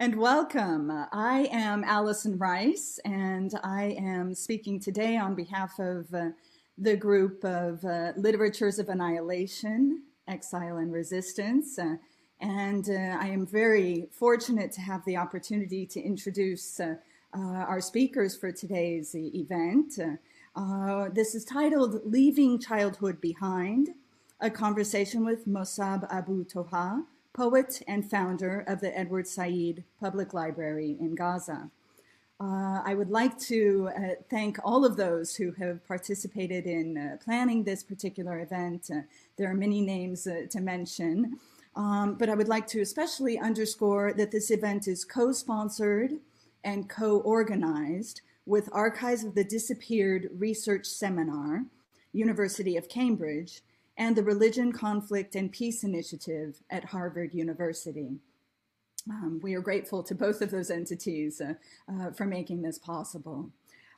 and welcome. I am Alison Rice, and I am speaking today on behalf of uh, the group of uh, Literatures of Annihilation, Exile and Resistance. Uh, and uh, I am very fortunate to have the opportunity to introduce uh, uh, our speakers for today's event. this is titled Leaving Childhood Behind, a conversation with Mosab Abu Toha, poet and founder of the Edward Said Public Library in Gaza. Uh, I would like to uh, thank all of those who have participated in uh, planning this particular event. Uh, there are many names uh, to mention, um, but I would like to especially underscore that this event is co sponsored and co organized with Archives of the Disappeared Research Seminar, University of Cambridge, and the Religion, Conflict, and Peace Initiative at Harvard University. Um, we are grateful to both of those entities uh, uh, for making this possible.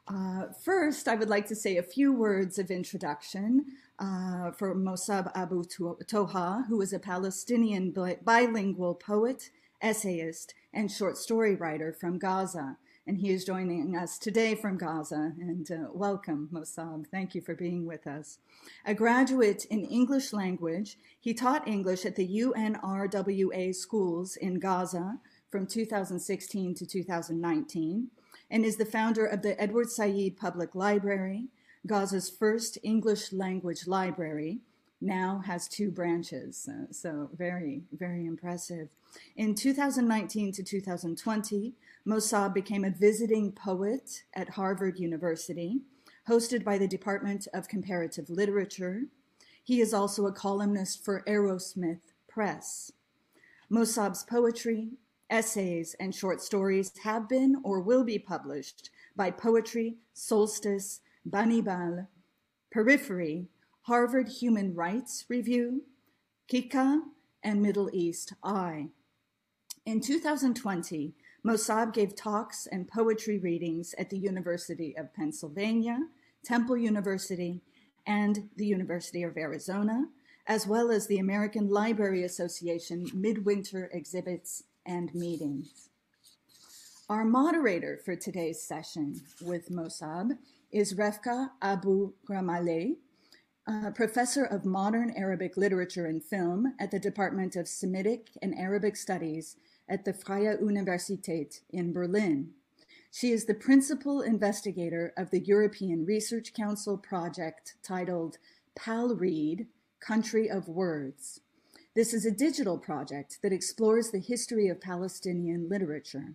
Uh, first, I would like to say a few words of introduction uh, for Mosab Abu Toha, who is a Palestinian bilingual poet, essayist, and short story writer from Gaza and he is joining us today from Gaza. And uh, welcome, Mosab. Thank you for being with us. A graduate in English language, he taught English at the UNRWA schools in Gaza from 2016 to 2019 and is the founder of the Edward Said Public Library, Gaza's first English language library, now has two branches. Uh, so very, very impressive. In 2019 to 2020, Mosab became a visiting poet at Harvard University, hosted by the Department of Comparative Literature. He is also a columnist for Arrowsmith Press. Mosab's poetry, essays, and short stories have been or will be published by Poetry, Solstice, Banipal, Periphery, Harvard Human Rights Review, Kikah, and Middle East Eye. In 2020, Mosab gave talks and poetry readings at the University of Pennsylvania, Temple University, and the University of Arizona, as well as the American Library Association midwinter exhibits and meetings. Our moderator for today's session with Mosab is Refqa Abu Remaileh, professor of modern Arabic literature and film at the Department of Semitic and Arabic Studies at the Freie Universität in Berlin. She is the principal investigator of the European Research Council project titled Pal PALRead Country of Words. This is a digital project that explores the history of Palestinian literature.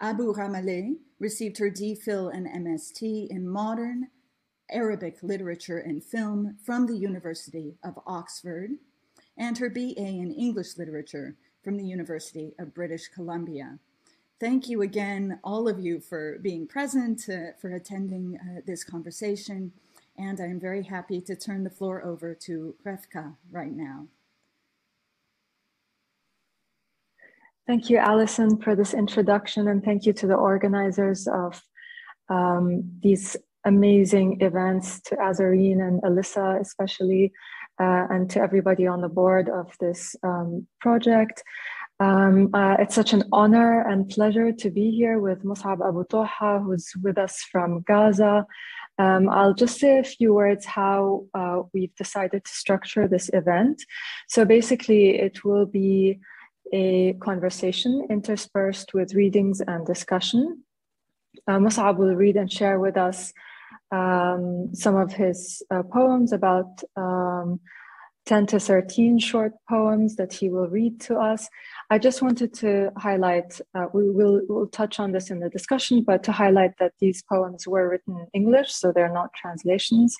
Abu Remaileh received her DPhil and MST in modern Arabic literature and film from the University of Oxford and her BA in English literature from the University of British Columbia. Thank you again, all of you, for being present, uh, for attending uh, this conversation, and I'm very happy to turn the floor over to Refqa right now. Thank you, Alison, for this introduction, and thank you to the organizers of um, these amazing events, to Azarine and Alyssa especially, uh, and to everybody on the board of this um, project. Um, uh, it's such an honor and pleasure to be here with Mosab Abu Toha, who's with us from Gaza. Um, I'll just say a few words how uh, we've decided to structure this event. So basically, it will be a conversation interspersed with readings and discussion. Uh, Mosab will read and share with us um, some of his uh, poems, about um, 10 to 13 short poems that he will read to us. I just wanted to highlight, uh, we will we'll touch on this in the discussion, but to highlight that these poems were written in English, so they're not translations.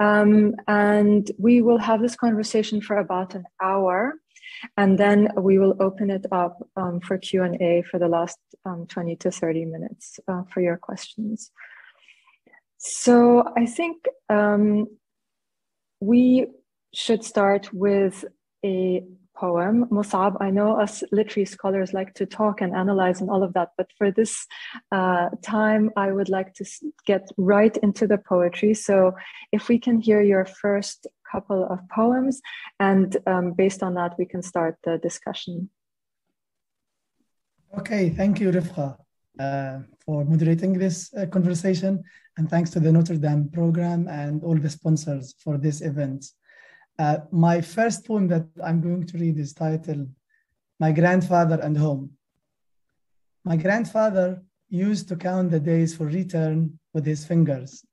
Um, and we will have this conversation for about an hour. And then we will open it up um, for Q&A for the last um, 20 to 30 minutes uh, for your questions. So I think um, we should start with a poem. Mosab, I know us literary scholars like to talk and analyze and all of that, but for this uh, time, I would like to get right into the poetry. So if we can hear your first couple of poems, and um, based on that, we can start the discussion. Okay, thank you, Refqa, uh, for moderating this uh, conversation. And thanks to the Notre Dame program and all the sponsors for this event. Uh, my first poem that I'm going to read is titled My Grandfather and Home. My grandfather used to count the days for return with his fingers.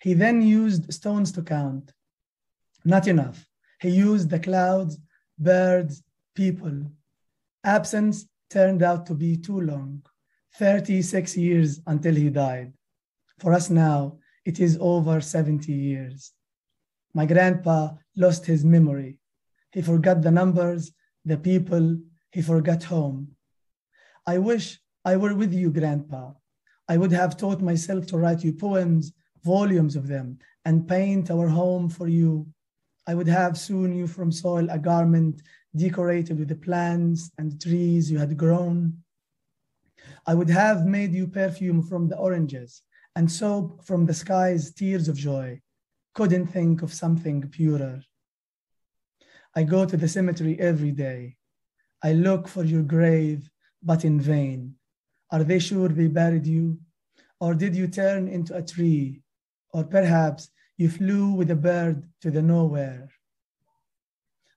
He then used stones to count. Not enough. He used the clouds, birds, people. Absence turned out to be too long 36 years until he died. For us now, it is over 70 years. My grandpa lost his memory. He forgot the numbers, the people, he forgot home. I wish I were with you, Grandpa. I would have taught myself to write you poems, volumes of them, and paint our home for you. I would have sewn you from soil a garment decorated with the plants and trees you had grown. I would have made you perfume from the oranges and soap from the sky's tears of joy. Couldn't think of something purer. I go to the cemetery every day. I look for your grave, but in vain. Are they sure they buried you? Or did you turn into a tree? Or perhaps you flew with a bird to the nowhere?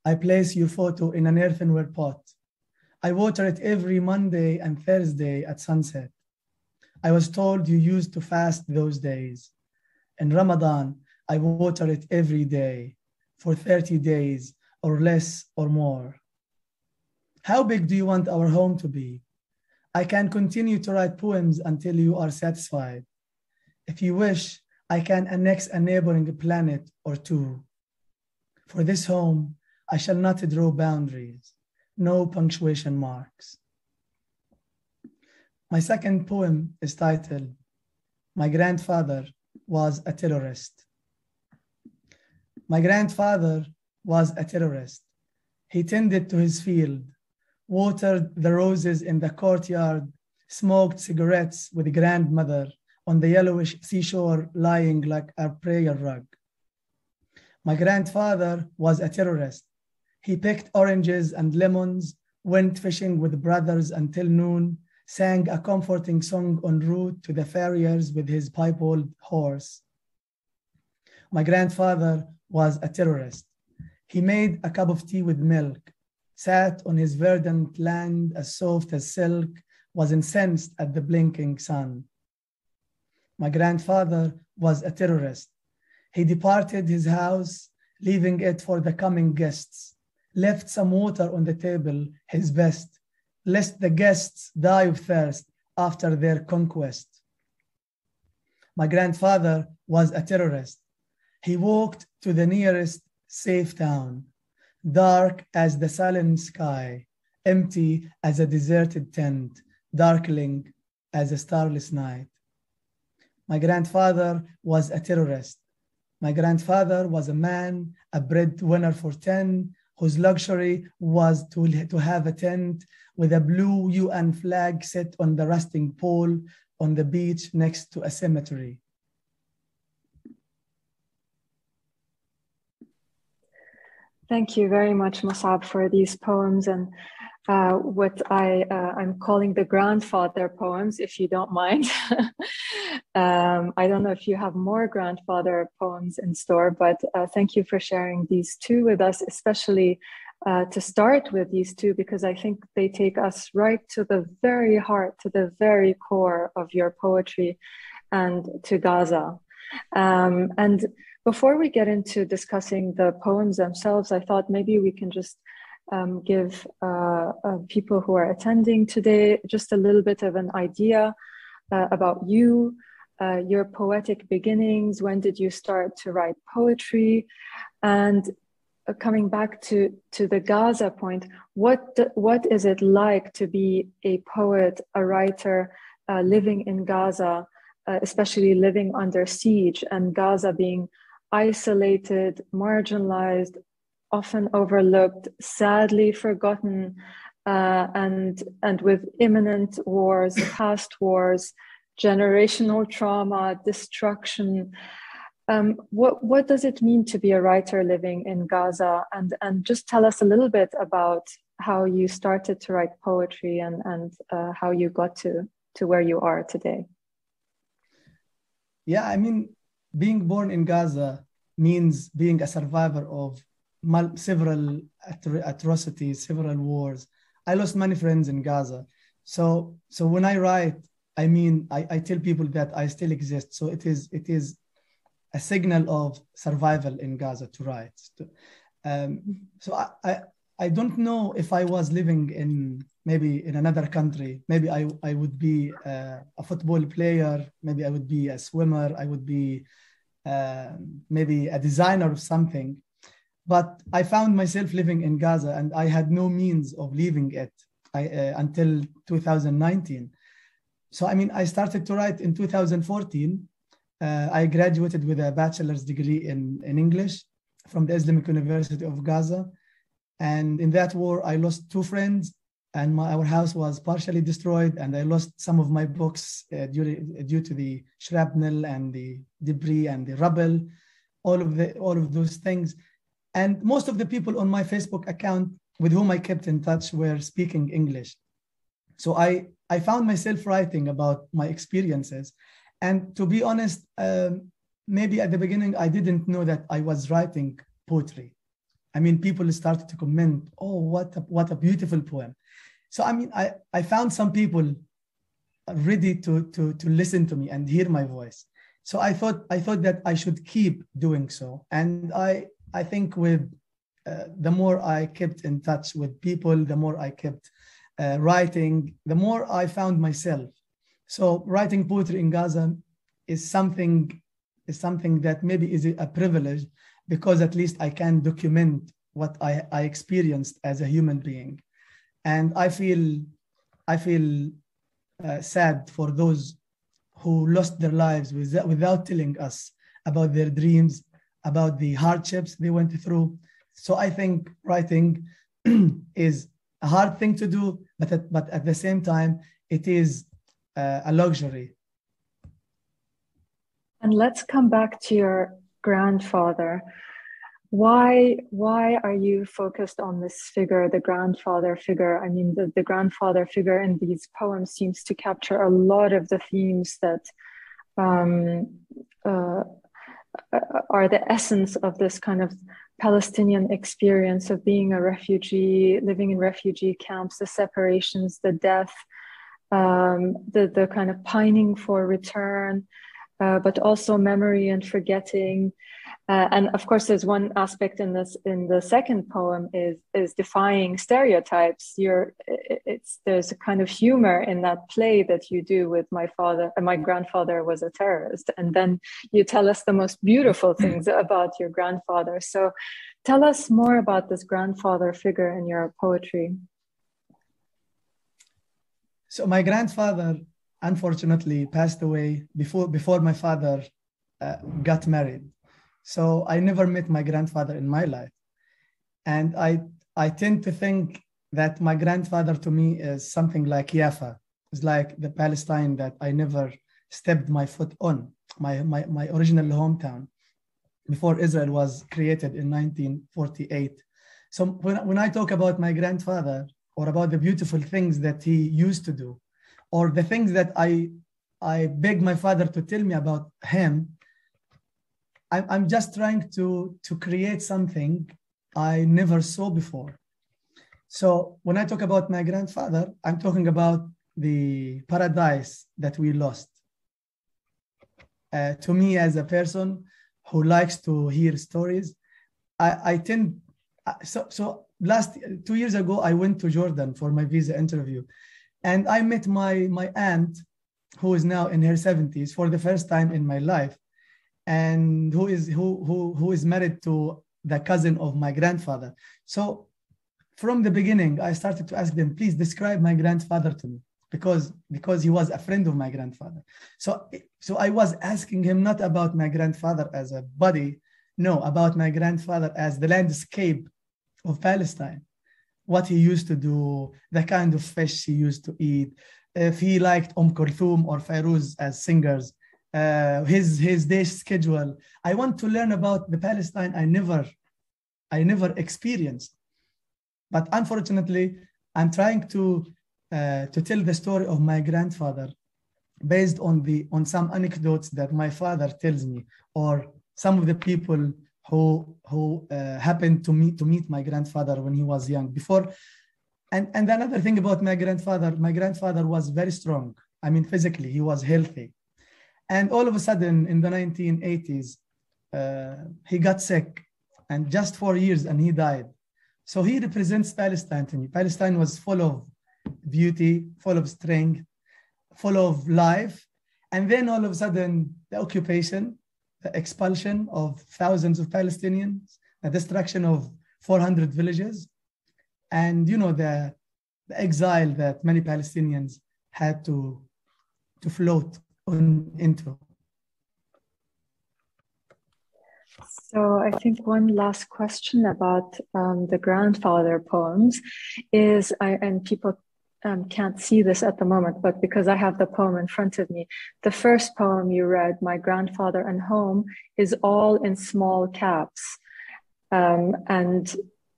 I place your photo in an earthenware pot. I water it every Monday and Thursday at sunset. I was told you used to fast those days. In Ramadan, I water it every day for 30 days or less or more. How big do you want our home to be? I can continue to write poems until you are satisfied. If you wish, I can annex a neighboring planet or two. For this home, I shall not draw boundaries, no punctuation marks. My second poem is titled, My Grandfather Was a Terrorist. My grandfather was a terrorist. He tended to his field, watered the roses in the courtyard, smoked cigarettes with grandmother on the yellowish seashore lying like a prayer rug. My grandfather was a terrorist. He picked oranges and lemons, went fishing with brothers until noon, sang a comforting song en route to the farriers with his piebald horse. My grandfather was a terrorist. He made a cup of tea with milk, sat on his verdant land as soft as silk, was incensed at the blinking sun. My grandfather was a terrorist. He departed his house, leaving it for the coming guests, left some water on the table, his best, lest the guests die of thirst after their conquest. My grandfather was a terrorist. He walked to the nearest safe town, dark as the silent sky, empty as a deserted tent, darkling as a starless night. My grandfather was a terrorist. My grandfather was a man, a breadwinner for 10, whose luxury was to, to have a tent with a blue UN flag set on the rusting pole on the beach next to a cemetery. Thank you very much, Mosab, for these poems and uh, what I, uh, I'm calling the grandfather poems, if you don't mind. um, I don't know if you have more grandfather poems in store, but uh, thank you for sharing these two with us, especially uh, to start with these two, because I think they take us right to the very heart, to the very core of your poetry and to Gaza. Um, and before we get into discussing the poems themselves, I thought maybe we can just um, give uh, uh, people who are attending today just a little bit of an idea uh, about you, uh, your poetic beginnings. When did you start to write poetry? And uh, coming back to, to the Gaza point, what, what is it like to be a poet, a writer uh, living in Gaza, especially living under siege, and Gaza being isolated, marginalized, often overlooked, sadly forgotten, uh, and, and with imminent wars, past wars, generational trauma, destruction. Um, what, what does it mean to be a writer living in Gaza? And, and just tell us a little bit about how you started to write poetry and and uh, how you got to to where you are today. Yeah, I mean, being born in Gaza means being a survivor of several atrocities, several wars. I lost many friends in Gaza. So, so when I write, I mean, I, I tell people that I still exist. So it is, it is a signal of survival in Gaza to write. Um, so I, I, I don't know if I was living in maybe in another country, maybe I, I would be uh, a football player, maybe I would be a swimmer, I would be uh, maybe a designer of something. But I found myself living in Gaza and I had no means of leaving it I, uh, until 2019. So, I mean, I started to write in 2014. Uh, I graduated with a bachelor's degree in, in English from the Islamic University of Gaza. And in that war, I lost two friends and my, our house was partially destroyed and i lost some of my books uh, due, due to the shrapnel and the debris and the rubble all of the all of those things and most of the people on my facebook account with whom i kept in touch were speaking english so i i found myself writing about my experiences and to be honest um, maybe at the beginning i didn't know that i was writing poetry I mean, people started to comment, "Oh, what a, what a beautiful poem!" So I mean, I, I found some people ready to, to, to listen to me and hear my voice. So I thought I thought that I should keep doing so. And I I think with uh, the more I kept in touch with people, the more I kept uh, writing, the more I found myself. So writing poetry in Gaza is something is something that maybe is a privilege because at least I can document what I, I experienced as a human being and I feel I feel uh, sad for those who lost their lives without, without telling us about their dreams, about the hardships they went through. So I think writing is a hard thing to do, but at, but at the same time, it is uh, a luxury. And let's come back to your grandfather why why are you focused on this figure the grandfather figure i mean the, the grandfather figure in these poems seems to capture a lot of the themes that um, uh, are the essence of this kind of palestinian experience of being a refugee living in refugee camps the separations the death um, the, the kind of pining for return uh, but also memory and forgetting uh, and of course, there's one aspect in this in the second poem is is defying stereotypes. You're it's there's a kind of humor in that play that you do with my father. And my grandfather was a terrorist, and then you tell us the most beautiful things about your grandfather. So, tell us more about this grandfather figure in your poetry. So my grandfather unfortunately passed away before before my father uh, got married so I never met my grandfather in my life. And I, I tend to think that my grandfather to me is something like Yafa. It's like the Palestine that I never stepped my foot on, my, my, my original hometown before Israel was created in 1948. So when, when I talk about my grandfather or about the beautiful things that he used to do, or the things that I, I beg my father to tell me about him, I'm just trying to, to create something I never saw before. So when I talk about my grandfather, I'm talking about the paradise that we lost. Uh, to me, as a person who likes to hear stories, I, I tend, uh, so, so last two years ago, I went to Jordan for my visa interview and I met my, my aunt who is now in her 70s for the first time in my life and who is who who who is married to the cousin of my grandfather. So from the beginning, I started to ask them, please describe my grandfather to me because because he was a friend of my grandfather. So so I was asking him not about my grandfather as a body, no, about my grandfather as the landscape of Palestine, what he used to do, the kind of fish he used to eat, if he liked Om Kulthum or Fairuz as singers, uh, his his day schedule. I want to learn about the Palestine I never I never experienced. But unfortunately, I'm trying to uh, to tell the story of my grandfather based on the on some anecdotes that my father tells me or some of the people who who uh, happened to meet to meet my grandfather when he was young. Before and and another thing about my grandfather my grandfather was very strong. I mean physically he was healthy. And all of a sudden in the 1980s uh, he got sick and just four years and he died. So he represents palestine to me. Palestine was full of beauty full of strength full of life. And then all of a sudden, the occupation, expulsion of thousands of Palestinians, the destruction of 400 villages, and you know the, the exile that many Palestinians had to, to float on, into. So I think one last question about um, the grandfather poems is, I, and people um, can't see this at the moment, but because I have the poem in front of me, the first poem you read, My Grandfather and Home, is all in small caps. Um, and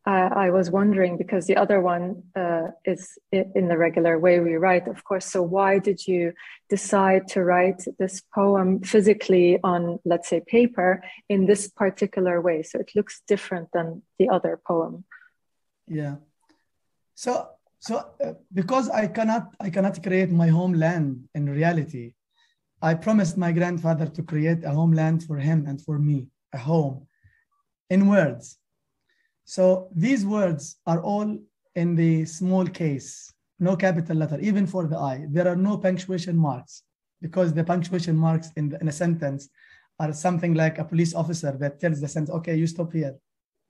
I, I, was wondering because the other one uh, is in the regular way we write, of course. So, why did you decide to write this poem physically on, let's say, paper in this particular way? So, it looks different than the other poem. Yeah. So, so uh, because I cannot, I cannot create my homeland in reality, I promised my grandfather to create a homeland for him and for me, a home in words. So these words are all in the small case, no capital letter, even for the I. There are no punctuation marks because the punctuation marks in, the, in a sentence are something like a police officer that tells the sentence, okay, you stop here.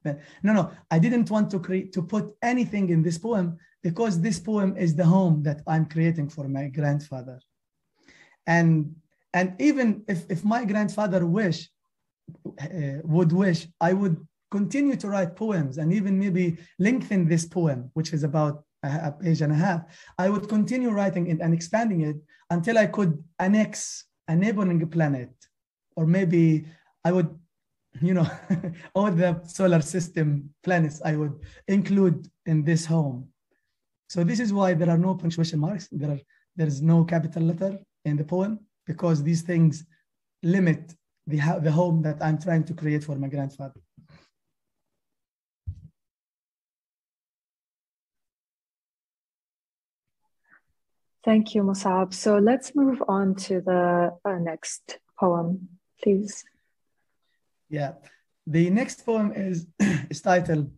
No, no, I didn't want to create to put anything in this poem because this poem is the home that I'm creating for my grandfather. And and even if, if my grandfather wish uh, would wish, I would continue to write poems and even maybe lengthen this poem, which is about a, a page and a half. I would continue writing it and expanding it until I could annex a neighboring planet, or maybe I would you know, all the solar system planets I would include in this home. So this is why there are no punctuation marks. There are there is no capital letter in the poem because these things limit the the home that I'm trying to create for my grandfather. Thank you, Mosab. So let's move on to the uh, next poem, please. Yeah. The next poem is, is titled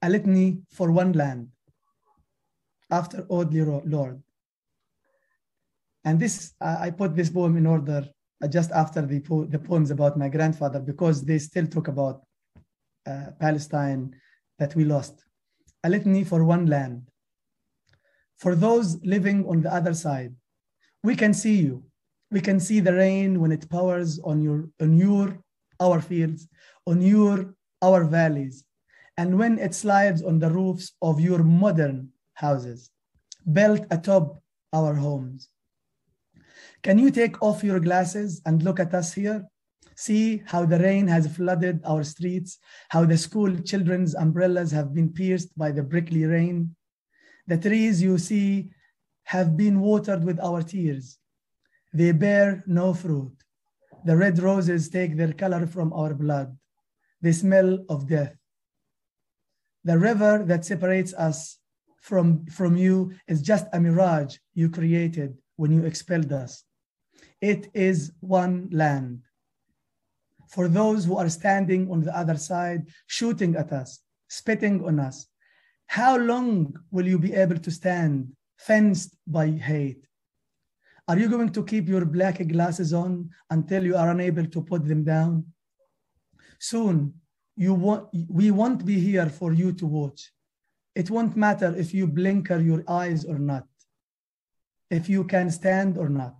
A Litany for One Land after Audre Lorde. And this, I put this poem in order uh, just after the, po the poems about my grandfather because they still talk about uh, Palestine that we lost. A litany for one land. For those living on the other side, we can see you. We can see the rain when it pours on your, on your our fields, on your our valleys, and when it slides on the roofs of your modern houses, built atop our homes. Can you take off your glasses and look at us here? See how the rain has flooded our streets, how the school children's umbrellas have been pierced by the prickly rain. The trees you see have been watered with our tears. They bear no fruit. The red roses take their color from our blood. They smell of death. The river that separates us from, from you is just a mirage you created when you expelled us. It is one land. For those who are standing on the other side, shooting at us, spitting on us, how long will you be able to stand fenced by hate? Are you going to keep your black glasses on until you are unable to put them down? Soon, you want, we won't be here for you to watch. It won't matter if you blinker your eyes or not, if you can stand or not.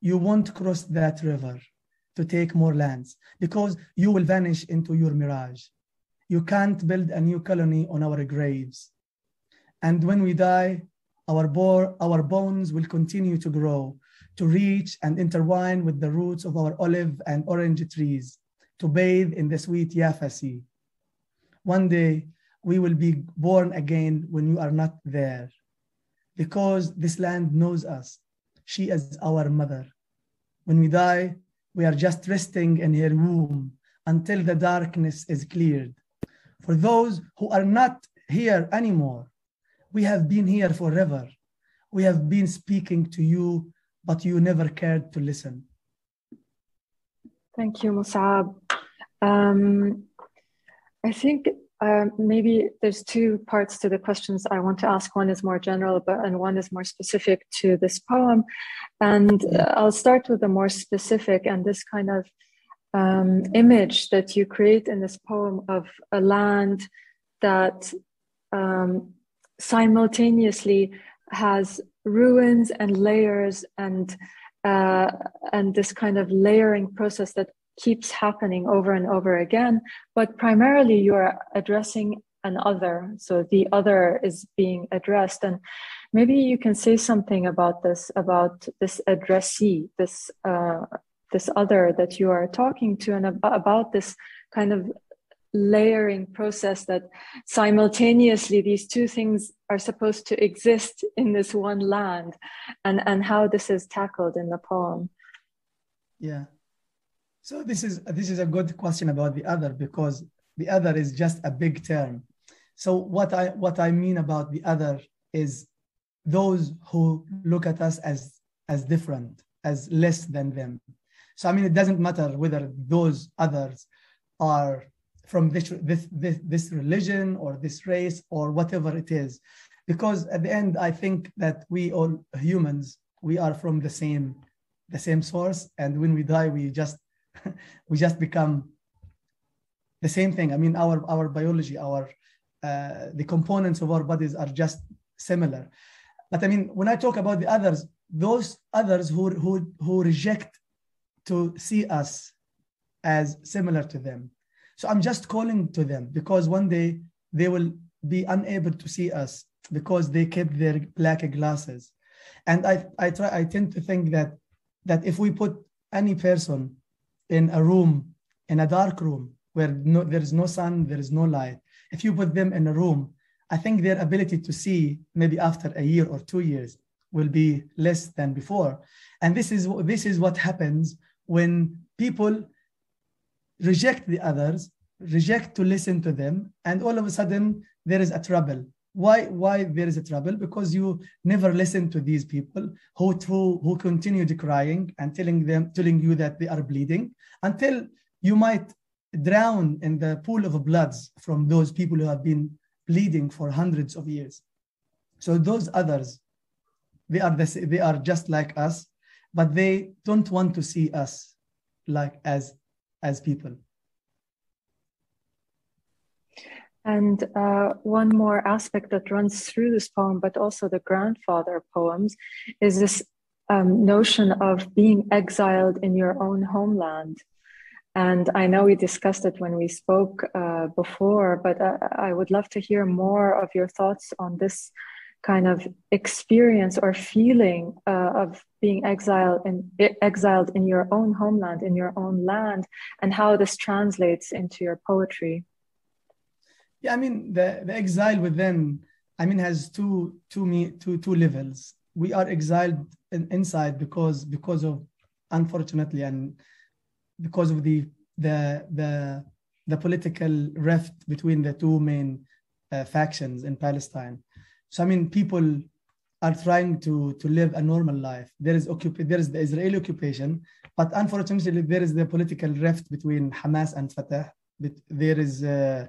You won't cross that river to take more lands because you will vanish into your mirage. You can't build a new colony on our graves. And when we die, our, bo- our bones will continue to grow, to reach and intertwine with the roots of our olive and orange trees, to bathe in the sweet Yafa Sea. One day, we will be born again when you are not there. Because this land knows us. She is our mother. When we die, we are just resting in her womb until the darkness is cleared. For those who are not here anymore, we have been here forever. We have been speaking to you, but you never cared to listen. Thank you, Mosab. Um, I think uh, maybe there's two parts to the questions I want to ask. One is more general, but and one is more specific to this poem. And uh, I'll start with the more specific and this kind of um, image that you create in this poem of a land that um, simultaneously has ruins and layers and uh, and this kind of layering process that keeps happening over and over again. But primarily, you're addressing an other, so the other is being addressed, and maybe you can say something about this, about this addressee, this uh, this other that you are talking to, and about this kind of layering process that simultaneously these two things are supposed to exist in this one land and and how this is tackled in the poem. Yeah so this is this is a good question about the other because the other is just a big term so what i what i mean about the other is those who look at us as as different as less than them so i mean it doesn't matter whether those others are from this, this, this, this religion or this race or whatever it is. Because at the end, I think that we all humans, we are from the same, the same source. And when we die, we just, we just become the same thing. I mean, our, our biology, our, uh, the components of our bodies are just similar. But I mean, when I talk about the others, those others who, who, who reject to see us as similar to them, so I'm just calling to them because one day they will be unable to see us because they kept their black glasses. And I, I try I tend to think that that if we put any person in a room, in a dark room where no, there is no sun, there is no light, if you put them in a room, I think their ability to see maybe after a year or two years will be less than before. And this is this is what happens when people reject the others, reject to listen to them, and all of a sudden there is a trouble. Why, why there is a trouble? Because you never listen to these people who, who, who continued crying and telling them, telling you that they are bleeding until you might drown in the pool of bloods from those people who have been bleeding for hundreds of years. So those others, they are the, they are just like us, but they don't want to see us like as as people. And uh, one more aspect that runs through this poem, but also the grandfather poems, is this um, notion of being exiled in your own homeland. And I know we discussed it when we spoke uh, before, but uh, I would love to hear more of your thoughts on this kind of experience or feeling uh, of being exiled in exiled in your own homeland in your own land and how this translates into your poetry yeah i mean the, the exile within i mean has two two me two two levels we are exiled in, inside because because of unfortunately and because of the the the the political rift between the two main uh, factions in palestine so I mean, people are trying to to live a normal life. There is occup- there is the Israeli occupation, but unfortunately, there is the political rift between Hamas and Fatah. There is uh,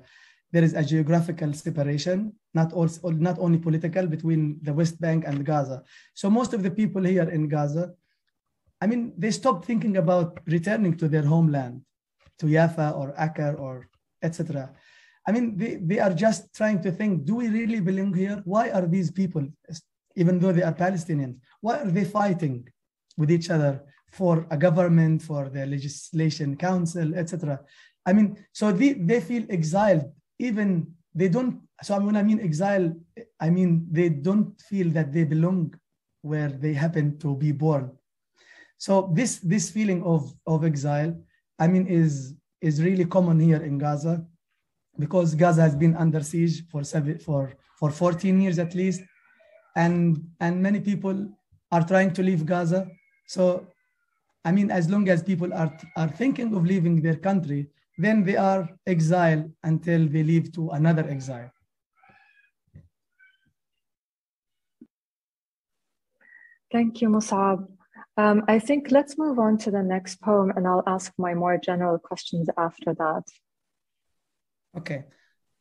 there is a geographical separation, not also not only political, between the West Bank and Gaza. So most of the people here in Gaza, I mean, they stopped thinking about returning to their homeland, to Yafa or Akkar or etc. I mean, they, they are just trying to think, do we really belong here? Why are these people, even though they are Palestinians, why are they fighting with each other for a government, for the legislation council, etc.? I mean, so they, they feel exiled, even they don't, so when I mean exile, I mean, they don't feel that they belong where they happen to be born. So this, this feeling of, of exile, I mean, is, is really common here in Gaza because Gaza has been under siege for seven, for for 14 years at least, and and many people are trying to leave Gaza. So, I mean, as long as people are are thinking of leaving their country, then they are exiled until they leave to another exile. Thank you, Mosab. Um, I think let's move on to the next poem and I'll ask my more general questions after that. Okay.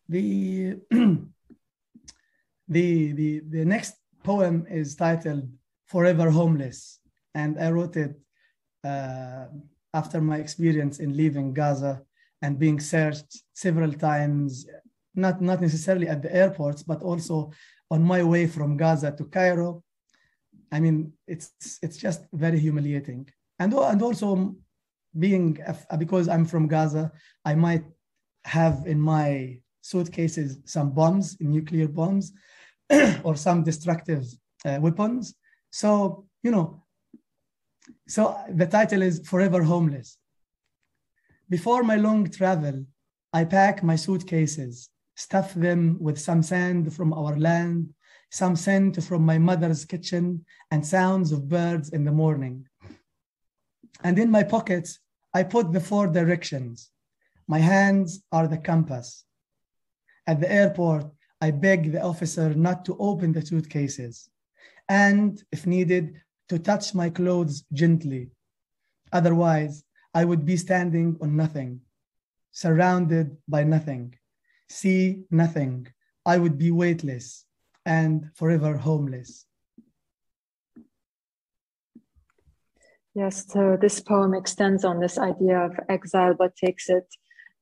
The, the, the, the next poem is titled Forever Homeless. And I wrote it uh, after my experience in leaving Gaza and being searched several times, not, not necessarily at the airports, but also on my way from Gaza to Cairo I mean, it's it's just very humiliating. And and also being because I'm from Gaza, I might have in my suitcases some bombs, nuclear bombs, or some destructive uh, weapons. So you know, so the title is Forever Homeless. Before my long travel, I pack my suitcases, stuff them with some sand from our land, some scent from my mother's kitchen, and sounds of birds in the morning. And in my pockets, I put the four directions. My hands are the compass. At the airport, I beg the officer not to open the suitcases and, if needed, to touch my clothes gently. Otherwise, I would be standing on nothing, surrounded by nothing, see nothing. I would be weightless, and forever homeless. Yes, so this poem extends on this idea of exile, but takes it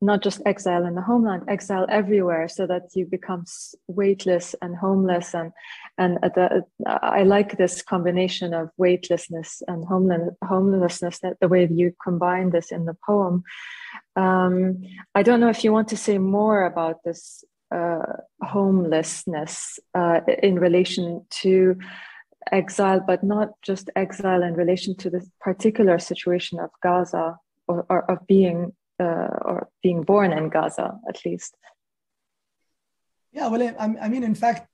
not just exile in the homeland, exile everywhere, so that you become weightless and homeless. And and the, I like this combination of weightlessness and homelessness. That the way you combine this in the poem. Um, I don't know if you want to say more about this uh, homelessness uh, in relation to exile, but not just exile in relation to the particular situation of Gaza or, or of being uh, or being born in Gaza, at least. Yeah, well, I, I mean, in fact,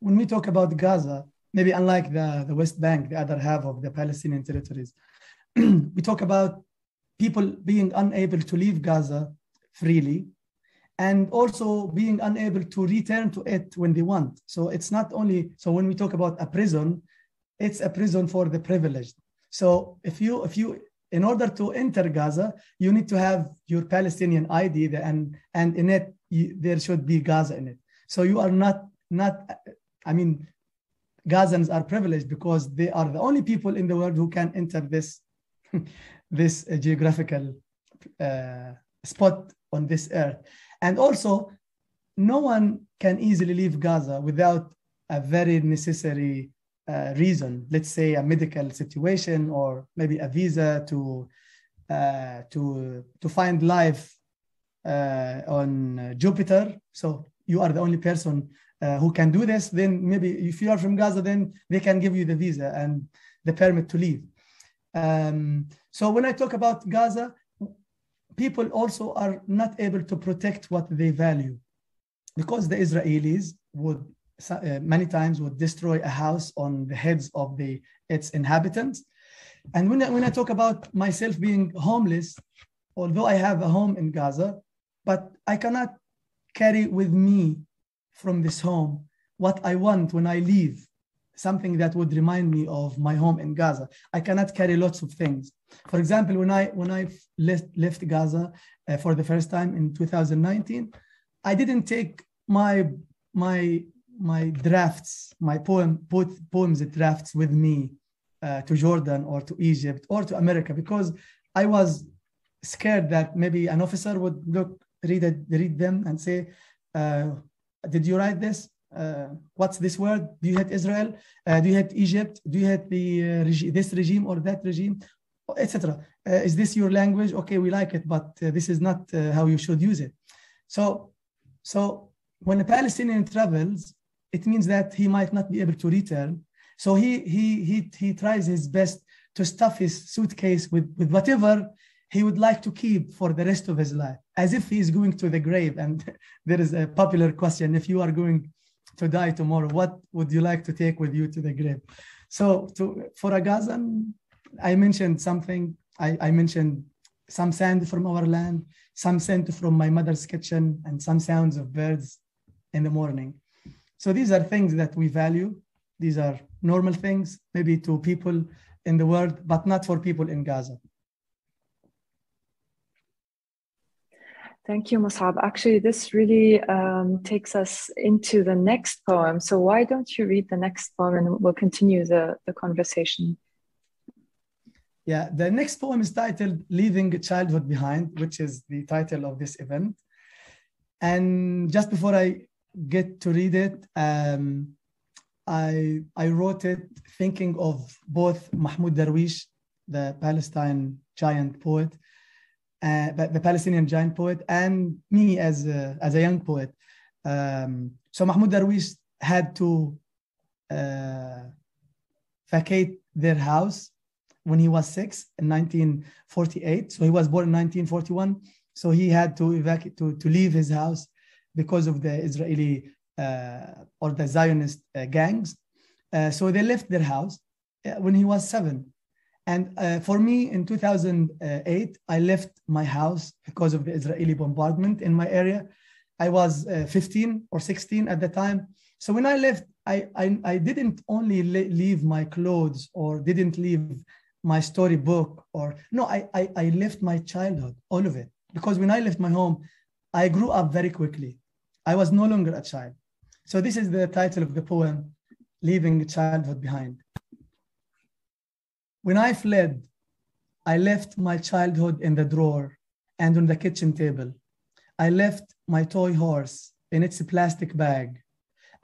when we talk about Gaza, maybe unlike the, the West Bank, the other half of the Palestinian territories, we talk about people being unable to leave Gaza freely and also being unable to return to it when they want. So it's not only so when we talk about a prison, it's a prison for the privileged. So if you if you in order to enter Gaza, you need to have your Palestinian ID and and in it you, there should be Gaza in it. So you are not not I mean Gazans are privileged because they are the only people in the world who can enter this this geographical uh, spot on this earth. And also, no one can easily leave Gaza without a very necessary uh, reason. Let's say a medical situation or maybe a visa to uh, to to find life uh, on Jupiter. So you are the only person uh, who can do this. Then maybe if you are from Gaza, then they can give you the visa and the permit to leave. Um, so when I talk about Gaza, people also are not able to protect what they value because the Israelis would uh, many times would destroy a house on the heads of the its inhabitants. And when I, when I talk about myself being homeless, although I have a home in Gaza, but I cannot carry with me from this home what I want when I leave something that would remind me of my home in Gaza. I cannot carry lots of things. For example, when I when I left, left Gaza uh, for the first time in 2019, I didn't take my my my drafts, my poem put poems drafts with me uh, to Jordan or to Egypt or to America because I was scared that maybe an officer would look read read them and say, uh, "Did you write this?" uh, what's this word? Do you hate Israel? Uh, do you hate Egypt? Do you hate the uh, regi this regime or that regime, etc. Uh, is this your language? Okay, we like it, but uh, this is not uh, how you should use it. So, so when a Palestinian travels, it means that he might not be able to return. So he he he he tries his best to stuff his suitcase with with whatever he would like to keep for the rest of his life, as if he is going to the grave. And there is a popular question if you are going to die tomorrow, what would you like to take with you to the grave? So, to, for a Gazan, I mentioned something, I, I mentioned some sand from our land, some scent from my mother's kitchen, and some sounds of birds in the morning. So, these are things that we value. These are normal things, maybe to people in the world, but not for people in Gaza. Thank you, Mosab. Actually, this really um, takes us into the next poem. So why don't you read the next poem and we'll continue the, the conversation. Yeah, the next poem is titled Leaving Childhood Behind, which is the title of this event. And just before I get to read it, um, I, I wrote it thinking of both Mahmoud Darwish, the Palestine giant poet, uh, the Palestinian giant poet, and me as a, as a young poet. Um, so Mahmoud Darwish had to uh, vacate their house when he was six in 1948. So he was born in 1941. So he had to evacuate to, to leave his house because of the Israeli uh, or the Zionist uh, gangs. Uh, so they left their house uh, when he was seven. And uh, for me, in 2008, I left my house because of the Israeli bombardment in my area. I was uh, 15 or 16 at the time. So when I left, I, I, I didn't only leave my clothes or didn't leave my storybook or no, I, I, I left my childhood, all of it. Because when I left my home, I grew up very quickly. I was no longer a child. So this is the title of the poem, Leaving Childhood Behind. When I fled, I left my childhood in the drawer and on the kitchen table. I left my toy horse in its plastic bag.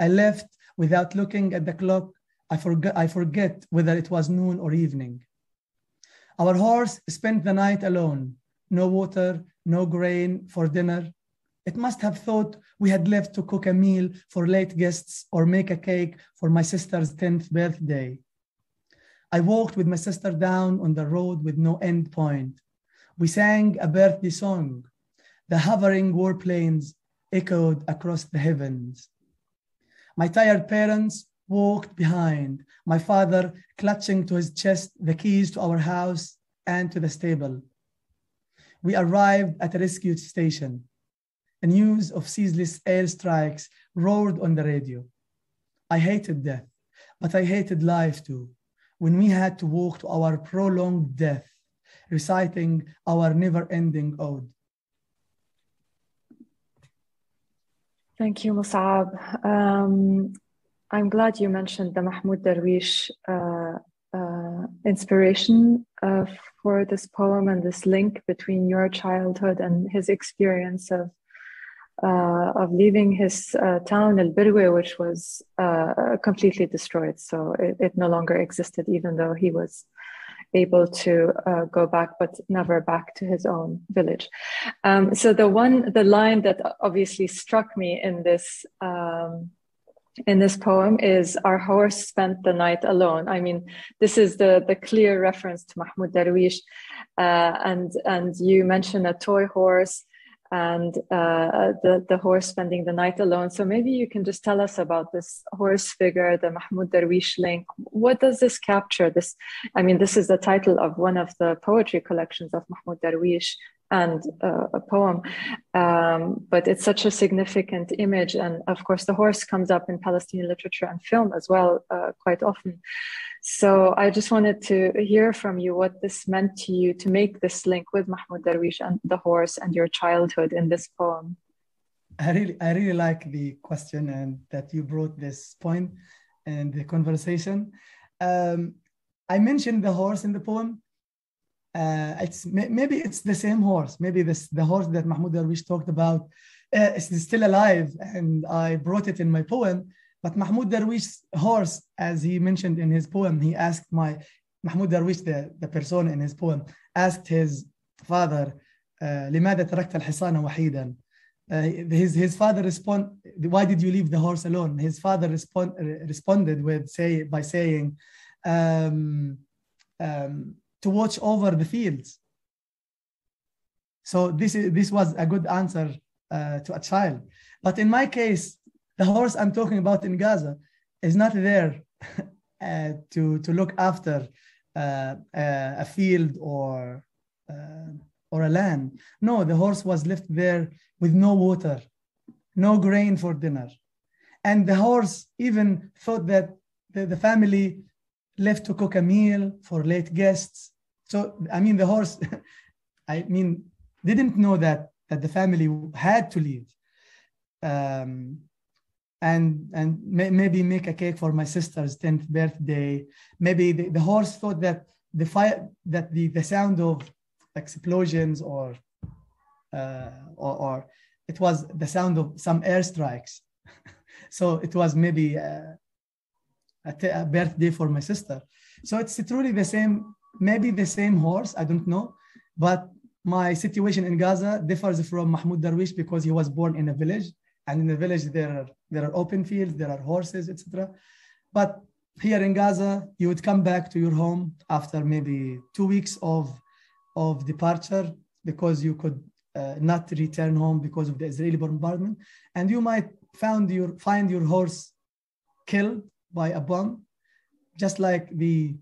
I left without looking at the clock. I forget, I forget whether it was noon or evening. Our horse spent the night alone, no water, no grain for dinner. It must have thought we had left to cook a meal for late guests or make a cake for my sister's 10th birthday. I walked with my sister down on the road with no end point. We sang a birthday song. The hovering warplanes echoed across the heavens. My tired parents walked behind, my father clutching to his chest the keys to our house and to the stable. We arrived at a rescue station. A news of ceaseless airstrikes roared on the radio. I hated death, but I hated life too when we had to walk to our prolonged death, reciting our never ending ode. Thank you, Mosab. Um, I'm glad you mentioned the Mahmoud Darwish uh, uh, inspiration uh, for this poem and this link between your childhood and his experience of uh, of leaving his uh, town El Birwe, which was uh, completely destroyed. So it, it, no longer existed, even though he was able to uh, go back, but never back to his own village. Um, so the one, the line that obviously struck me in this. Um, in this poem is our horse spent the night alone i mean this is the the clear reference to mahmoud darwish uh, and and you mentioned a toy horse and uh, the, the horse spending the night alone. So maybe you can just tell us about this horse figure, the Mahmoud Darwish link. What does this capture? This, I mean, this is the title of one of the poetry collections of Mahmoud Darwish and uh, a poem, um, but it's such a significant image. And of course, the horse comes up in Palestinian literature and film as well uh, quite often. So I just wanted to hear from you what this meant to you to make this link with Mahmoud Darwish and the horse and your childhood in this poem. I really, I really like the question and that you brought this point in the conversation. Um, I mentioned the horse in the poem. Uh, it's maybe it's the same horse. Maybe this the horse that Mahmoud Darwish talked about uh, is still alive, and I brought it in my poem but Mahmoud Darwish's horse, as he mentioned in his poem, he asked my Mahmoud Darwish, the, the person in his poem, asked his father, لماذا تركت الحصان وحيدا? Uh, his, his father respond, why did you leave the horse alone? His father respond, responded with say by saying, um, um, to watch over the fields. So this is this was a good answer uh, to a child. But in my case, the horse I'm talking about in Gaza is not there uh, to to look after uh, a field or uh, or a land. No, the horse was left there with no water, no grain for dinner, and the horse even thought that the, the family left to cook a meal for late guests. So I mean, the horse, I mean, didn't know that that the family had to leave. Um, and and may, maybe make a cake for my sister's 10th birthday. Maybe the, the horse thought that the fire that the, the sound of explosions or, uh, or or it was the sound of some airstrikes. so it was maybe a, a birthday for my sister. So it's truly the same, maybe the same horse, I don't know, but my situation in Gaza differs from Mahmoud Darwish because he was born in a village, and in the village there are there are open fields, there are horses, etc. But here in Gaza, you would come back to your home after maybe two weeks of of departure because you could uh, not return home because of the Israeli bombardment, and you might found your find your horse killed by a bomb, just like the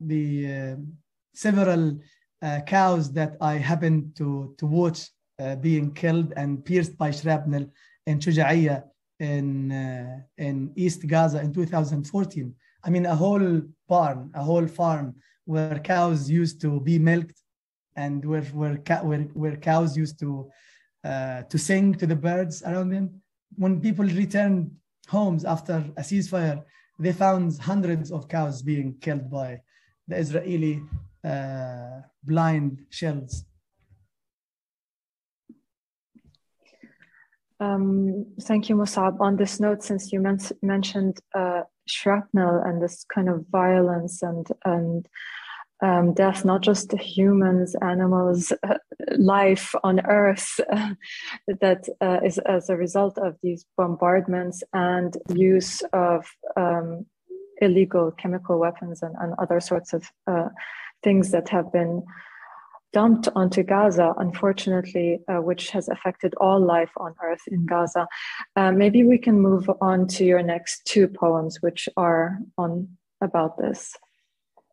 the uh, several uh, cows that I happened to, to watch uh, being killed and pierced by shrapnel in Shuja'iyya in, uh, in East Gaza in 2014. I mean, a whole barn, a whole farm where cows used to be milked and where, where, where, where cows used to, uh, to sing to the birds around them. When people returned homes after a ceasefire, they found hundreds of cows being killed by the Israeli uh, blind shells. Um, thank you, Mosab. On this note, since you men mentioned uh, shrapnel and this kind of violence and and um, death, not just humans, animals, uh, life on Earth, uh, that is as a result of these bombardments and use of um, illegal chemical weapons and, and other sorts of uh, things that have been dumped onto Gaza, unfortunately, uh, which has affected all life on Earth in Gaza. Uh, maybe we can move on to your next two poems, which are on about this.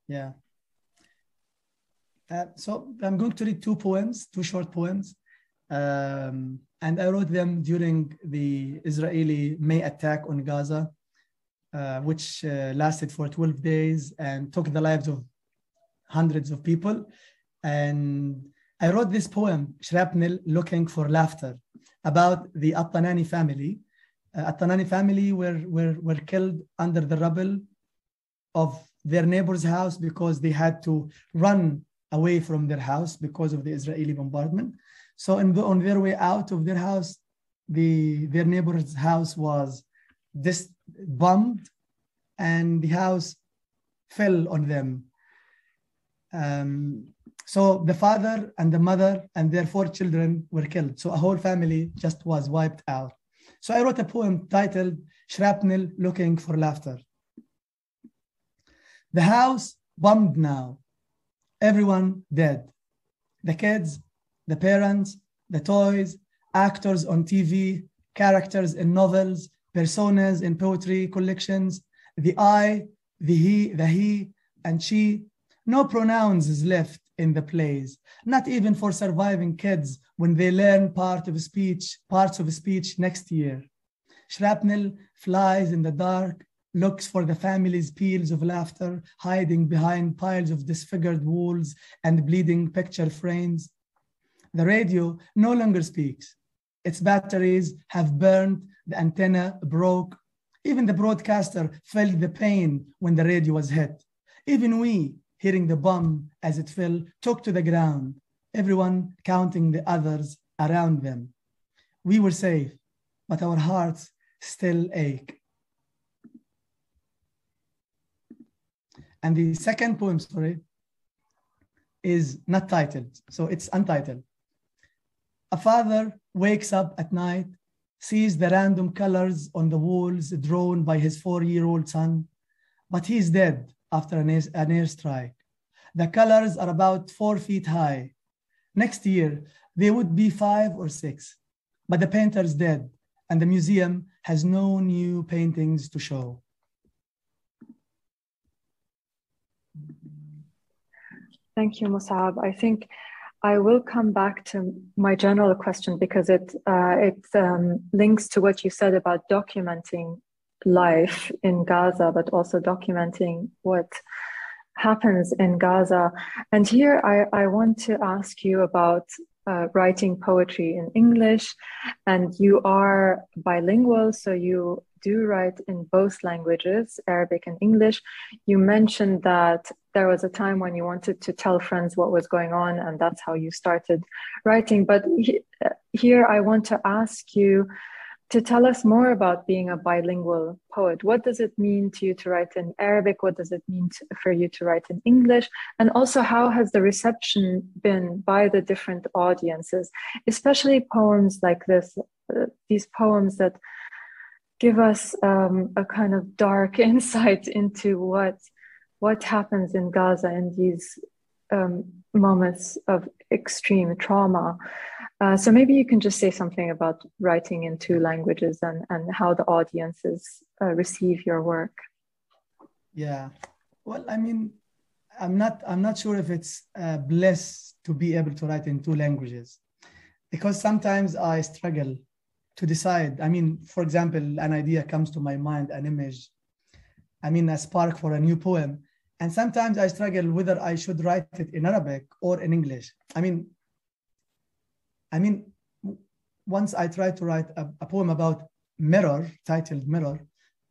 Yeah. Uh, so I'm going to read two poems, two short poems. Um, and I wrote them during the Israeli May attack on Gaza, which uh, lasted for 12 days and took the lives of hundreds of people. And I wrote this poem, Shrapnel Looking for Laughter, about the Attanani family. Uh, Attanani family were, were, were killed under the rubble of their neighbor's house because they had to run away from their house because of the Israeli bombardment. So the, on their way out of their house, the, their neighbor's house was this bombed and the house fell on them um, so the father and the mother and their four children were killed. So a whole family just was wiped out. So I wrote a poem titled Shrapnel Looking for Laughter. The house bombed now, everyone dead. The kids, the parents, the toys, actors on TV, characters in novels, personas in poetry collections, the I, the he, the he, and she, no pronouns is left in the plays, not even for surviving kids when they learn part of speech, parts of speech next year. Shrapnel flies in the dark, looks for the family's peals of laughter, hiding behind piles of disfigured walls and bleeding picture frames. The radio no longer speaks. Its batteries have burned, the antenna broke. Even the broadcaster felt the pain when the radio was hit. Even we, hearing the bomb as it fell, took to the ground, everyone counting the others around them. We were safe, but our hearts still ache. And the second poem, sorry, is not titled, so it's untitled. A father wakes up at night, sees the random colors on the walls drawn by his four year old son, but he's dead after an, air, an airstrike. The colors are about four feet high. next year, they would be five or six, but the painter is dead and the museum has no new paintings to show. Thank you, Mosab. I think I will come back to my general question because it uh, it um, links to what you said about documenting life in Gaza, but also documenting what happens in Gaza. And here I, I want to ask you about uh, writing poetry in English, and you are bilingual, so you do write in both languages, Arabic and English. You mentioned that there was a time when you wanted to tell friends what was going on, and that's how you started writing. But he, here I want to ask you to tell us more about being a bilingual poet. What does it mean to you to write in Arabic? What does it mean to, for you to write in English? And also, how has the reception been by the different audiences, especially poems like this, uh, these poems that give us um, a kind of dark insight into what what happens in Gaza in these um, moments of extreme trauma. Uh, so maybe you can just say something about writing in two languages and, and how the audiences uh, receive your work. Yeah, well, I mean, I'm not I'm not sure if it's uh, blessed to be able to write in two languages, because sometimes I struggle to decide. I mean, for example, an idea comes to my mind, an image. I mean, a spark for a new poem, and sometimes I struggle whether I should write it in Arabic or in English. I mean, I mean, once I tried to write a, a poem about mirror, titled Mirror,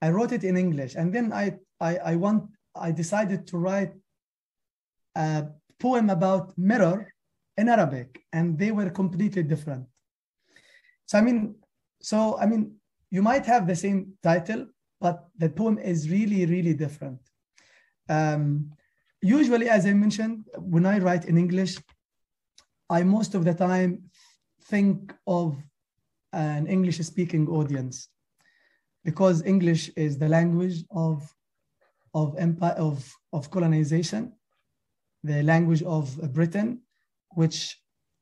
I wrote it in English, and then I, I, I want, I decided to write a poem about mirror in Arabic, and they were completely different. So I mean, so I mean, you might have the same title, but the poem is really, really different. Um, usually, as I mentioned, when I write in English, I most of the time think of an English speaking audience because English is the language of, of, empire, of, of colonization, the language of Britain, which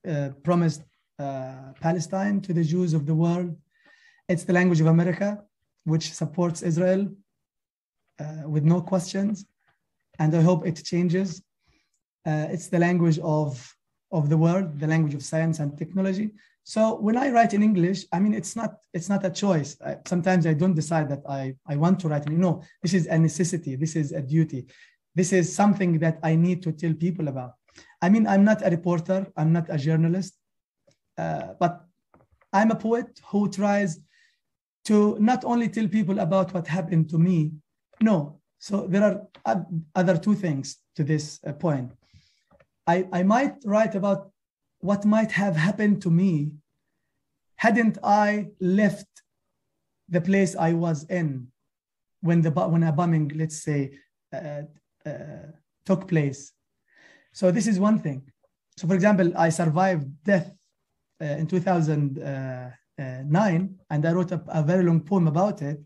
uh, promised uh, Palestine to the Jews of the world. It's the language of America, which supports Israel uh, with no questions and I hope it changes. Uh, it's the language of, of the world, the language of science and technology. So when I write in English, I mean, it's not, it's not a choice. I, sometimes I don't decide that I, I want to write. In, no, this is a necessity. This is a duty. This is something that I need to tell people about. I mean, I'm not a reporter. I'm not a journalist, uh, but I'm a poet who tries to not only tell people about what happened to me, no, so there are other two things to this uh, point. I, I might write about what might have happened to me hadn't I left the place I was in when the when a bombing, let's say, uh, uh, took place. So this is one thing. So for example, I survived death uh, in 2009, and I wrote a, a, very long poem about it.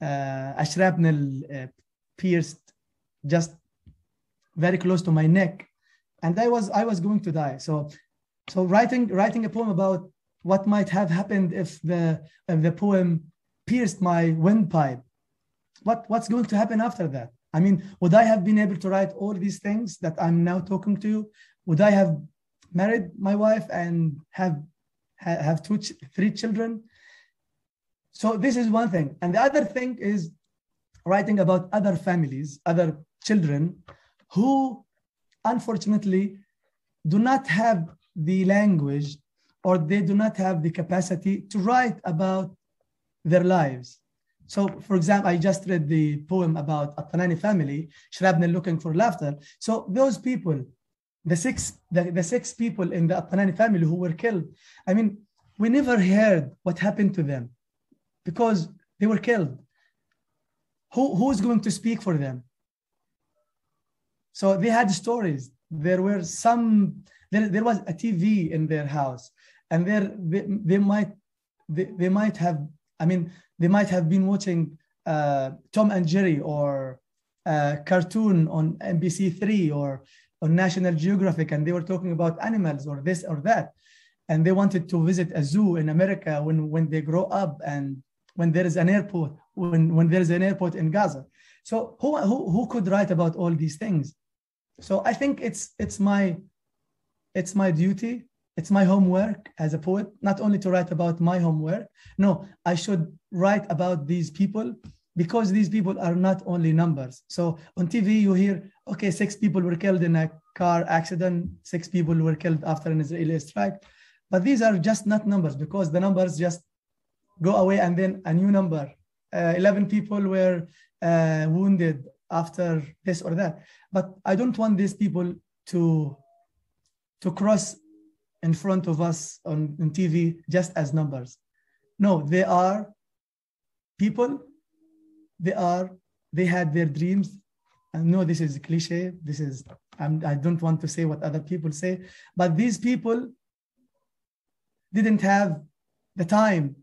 Uh, a shrapnel uh, pierced just very close to my neck and i was i was going to die. So so writing writing a poem about what might have happened if the if the poem pierced my windpipe what what's going to happen after that? I mean would i have been able to write all these things that i'm now talking to? You would i have married my wife and have have two three children so this is one thing and the other thing is writing about other families, other children who unfortunately do not have the language or they do not have the capacity to write about their lives. So, for example, I just read the poem about a Tanani family, Shrapnel looking for laughter. So those people, the six, the, the six people in the Tanani family who were killed, I mean, we never heard what happened to them because they were killed who, who's going to speak for them? So they had stories. There were some, there, there was a TV in their house and there they, they might, they, they might have, I mean, they might have been watching uh, Tom and Jerry or a cartoon on MBC3 or on National Geographic and they were talking about animals or this or that. And they wanted to visit a zoo in America when, when they grow up and when there is an airport, when, when there is an airport in Gaza. So who, who, who could write about all these things? So I think it's, it's, my, it's my duty, it's my homework as a poet, not only to write about my homework. No, I should write about these people because these people are not only numbers. So on TV, you hear, okay, six people were killed in a car accident, six people were killed after an Israeli strike. But these are just not numbers because the numbers just go away and then a new number. Uh, 11 people were uh, wounded after this or that. But I don't want these people to, to cross in front of us on, on TV just as numbers. No, they are people they are they had their dreams and no this is cliche. This is I'm, i don't want to say what other people say but these people didn't have the time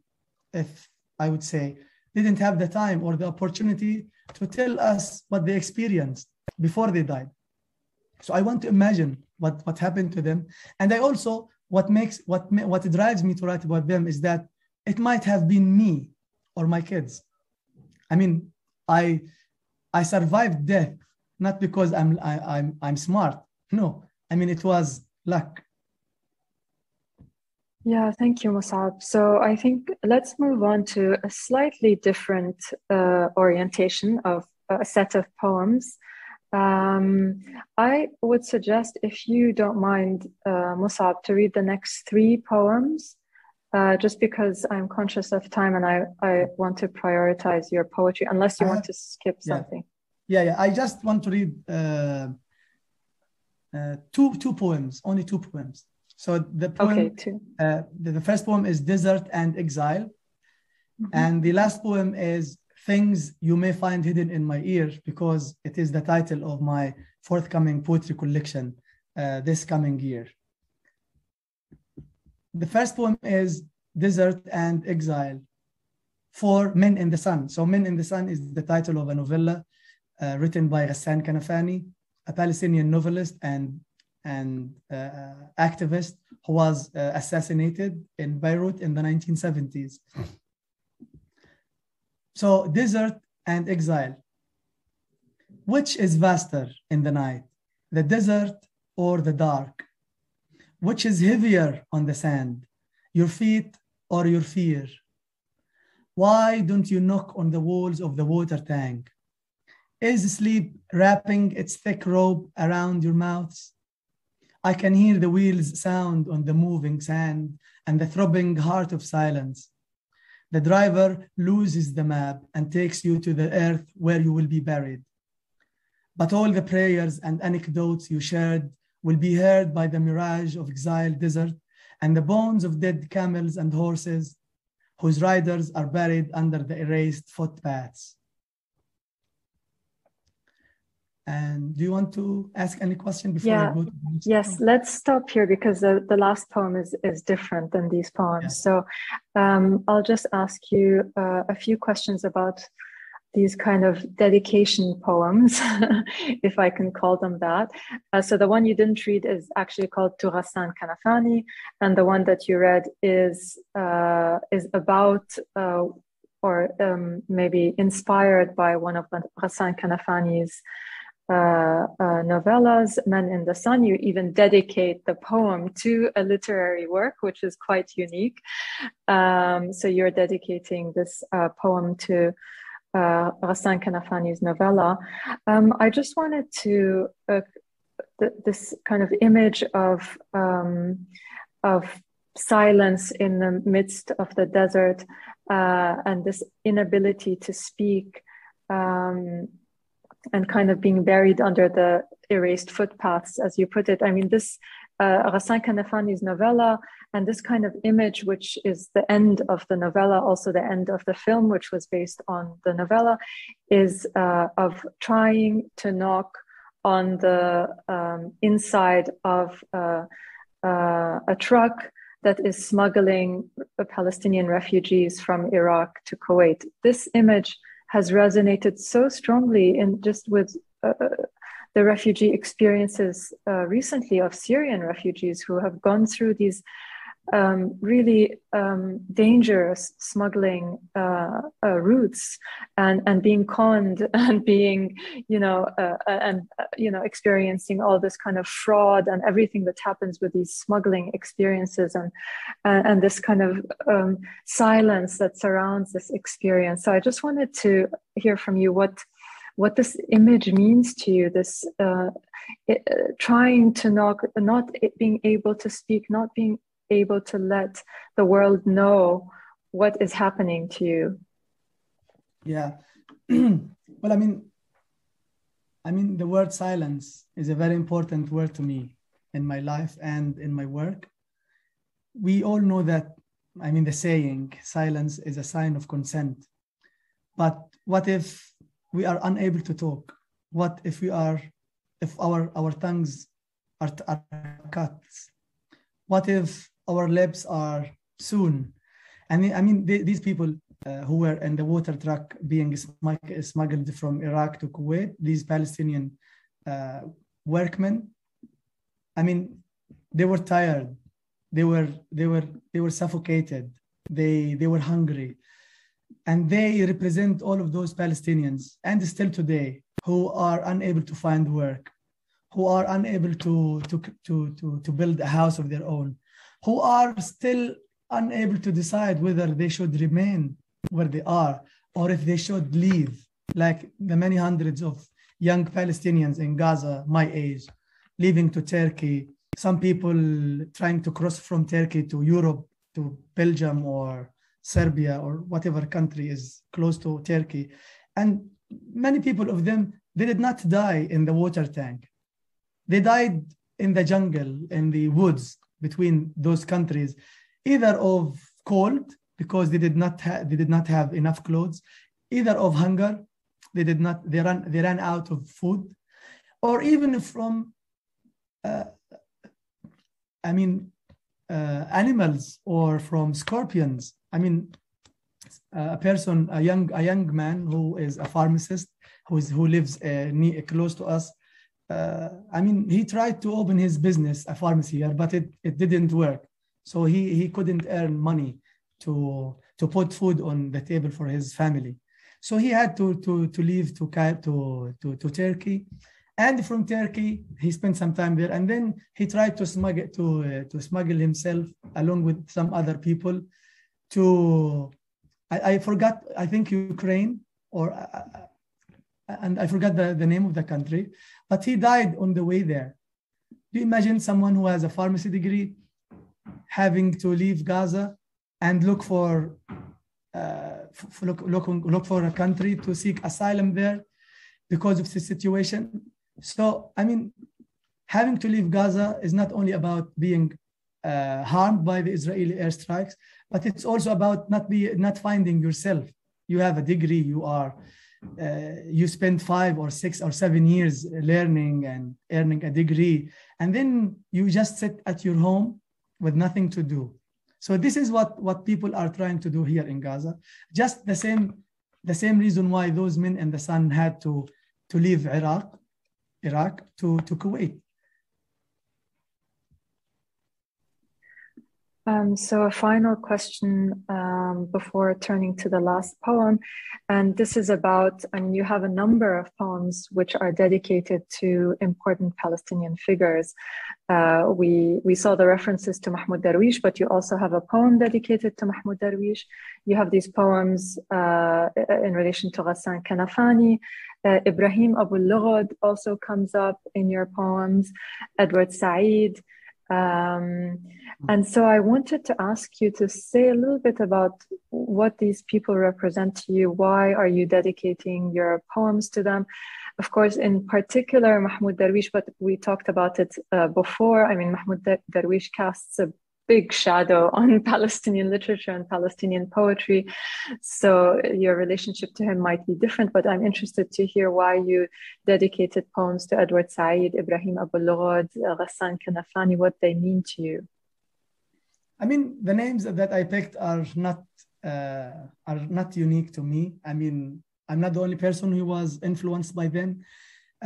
if i would say didn't have the time or the opportunity to tell us what they experienced before they died. So i want to imagine what what happened to them. And i also what makes what what drives me to write about them is that it might have been me or my kids. I mean, I I survived death not because I'm I, I'm I'm smart. No, I mean it was luck. Yeah, thank you, Mosab. So I think let's move on to a slightly different uh, orientation of a set of poems. Um, I would suggest, if you don't mind, uh, Mosab, to read the next three poems uh, just because I'm conscious of time and I, I want to prioritize your poetry, unless you want to skip something. Yeah, yeah. I just want to read uh, uh, two two poems, only two poems. So the poem, okay, two. Uh, the, the, first poem is Desert and Exile, mm-hmm. and the last poem is Things You May Find Hidden in My Ear, because it is the title of my forthcoming poetry collection uh, this coming year the first poem is Desert and Exile for Men in the Sun. So Men in the Sun is the title of a novella uh, written by Ghassan Kanafani, a Palestinian novelist and, and uh, activist who was uh, assassinated in Beirut in the 1970s. So Desert and Exile. Which is vaster in the night, the desert or the dark? Which is heavier on the sand, your feet or your fear? Why don't you knock on the walls of the water tank? Is sleep wrapping its thick robe around your mouths? I can hear the wheels sound on the moving sand and the throbbing heart of silence. The driver loses the map and takes you to the earth where you will be buried. But all the prayers and anecdotes you shared will be heard by the mirage of exiled desert and the bones of dead camels and horses whose riders are buried under the erased footpaths. And do you want to ask any question before yeah. I go to the Yes, let's stop here because the, the last poem is, is different than these poems. Yeah. So um, I'll just ask you uh, a few questions about these kind of dedication poems, if I can call them that. Uh, so the one you didn't read is actually called To Ghassan Kanafani, and the one that you read is uh, is about uh, or um, maybe inspired by one of Ghassan Kanafani's uh, uh, novellas, Men in the Sun. You even dedicate the poem to a literary work, which is quite unique. Um, so you're dedicating this uh, poem to uh, Ghassan Kanafani's novella, um, I just wanted to uh, th- this kind of image of um, of silence in the midst of the desert uh, and this inability to speak um, and kind of being buried under the erased footpaths, as you put it. I mean, this uh, Ghassan Kanafani's novella and this kind of image, which is the end of the novella, also the end of the film, which was based on the novella, is uh, of trying to knock on the um, inside of uh, uh, a truck that is smuggling Palestinian refugees from Iraq to Kuwait. This image has resonated so strongly in just with uh, the refugee experiences uh, recently of Syrian refugees who have gone through these um, really um, dangerous smuggling uh, uh, routes and and being conned and being you know uh, uh and uh, you know experiencing all this kind of fraud and everything that happens with these smuggling experiences and and this kind of um, silence that surrounds this experience. So i just wanted to hear from you what what this image means to you this uh, it, trying to not not being able to speak not being able to let the world know what is happening to you. Yeah. Well i mean i mean the word silence is a very important word to me in my life and in my work. We all know that i mean the saying silence is a sign of consent. But what if we are unable to talk what if we are if our our tongues are, are cut what if our lips are soon. And I mean, they, these people uh, who were in the water truck being smuggled from Iraq to Kuwait, these Palestinian uh, workmen, I mean, they were tired. They were, they were, they were suffocated. They, they were hungry. And they represent all of those Palestinians, and still today, who are unable to find work, who are unable to, to, to, to, to build a house of their own, who are still unable to decide whether they should remain where they are or if they should leave, like the many hundreds of young Palestinians in Gaza, my age, leaving to Turkey. Some people trying to cross from Turkey to Europe, to Belgium or Serbia or whatever country is close to Turkey. And many people of them, they did not die in the water tank. They died in the jungle, in the woods, between those countries, either of cold because they did not ha- they did not have enough clothes, either of hunger, they did not they ran they ran out of food, or even from, uh, I mean, uh, animals or from scorpions. I mean, a person, a young a young man who is a pharmacist who is who lives uh, near, close to us uh, I mean, he tried to open his business, a pharmacy here, but it, it didn't work. So he, he couldn't earn money to, to put food on the table for his family. So he had to, to, to leave to, to, to, to Turkey. And from Turkey, he spent some time there. And then he tried to smuggle, to, uh, to smuggle himself along with some other people to, I, I forgot, I think Ukraine or uh, and I forgot the, the name of the country, but he died on the way there. Do you imagine someone who has a pharmacy degree having to leave Gaza and look for uh, look, look, look for a country to seek asylum there because of the situation? So, I mean, having to leave Gaza is not only about being uh, harmed by the Israeli airstrikes, but it's also about not be not finding yourself. You have a degree, you are uh, you spend five or six or seven years learning and earning a degree, and then you just sit at your home with nothing to do. So this is what, what people are trying to do here in Gaza. Just the same, the same reason why those men in the sun had to, to leave Iraq, Iraq to, to Kuwait. Um, so a final question um, before turning to the last poem, and this is about. I mean, you have a number of poems which are dedicated to important Palestinian figures. Uh, we we saw the references to Mahmoud Darwish, but you also have a poem dedicated to Mahmoud Darwish. You have these poems uh, in relation to Ghassan Kanafani. Uh, Ibrahim Abu Lughod also comes up in your poems. Edward Said. Um, and so I wanted to ask you to say a little bit about what these people represent to you. Why are you dedicating your poems to them? Of course, in particular, Mahmoud Darwish, but we talked about it uh, before. I mean, Mahmoud Darwish casts a big shadow on Palestinian literature and Palestinian poetry. So your relationship to him might be different, but I'm interested to hear why you dedicated poems to Edward Said, Ibrahim Abu Lughod, Ghassan Kanafani, what they mean to you. I mean, the names that I picked are not uh, are not unique to me. I mean, I'm not the only person who was influenced by them.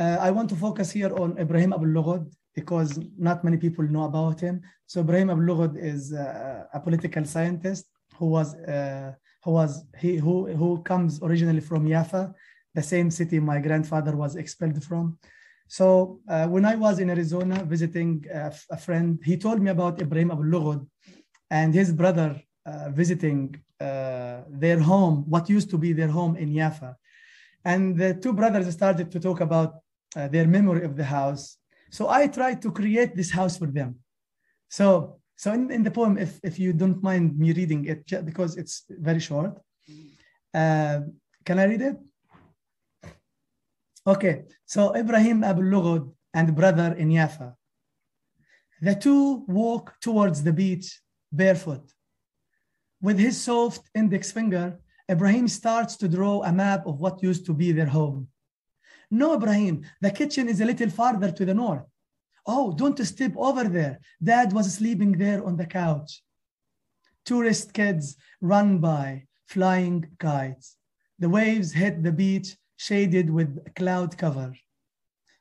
uh, I want to focus here on Ibrahim Abu Lughod because not many people know about him. So Ibrahim Abu Lughod is uh, a political scientist who was uh, who was he who who comes originally from Jaffa, the same city my grandfather was expelled from. So uh, when I was in Arizona visiting a, a, friend, he told me about Ibrahim Abu Lughod and his brother uh, visiting uh, their home, what used to be their home in Jaffa. And the two brothers started to talk about uh, their memory of the house. So I tried to create this house for them. So, so in, in the poem, if, if you don't mind me reading it, because it's very short, uh, can I read it? Okay, so Ibrahim Abu Lughod and brother in Jaffa. The two walk towards the beach barefoot. With his soft index finger, Ibrahim starts to draw a map of what used to be their home. No, Ibrahim, the kitchen is a little farther to the north. Oh, don't step over there. Dad was sleeping there on the couch. Tourist kids run by, flying kites. The waves hit the beach, shaded with cloud cover.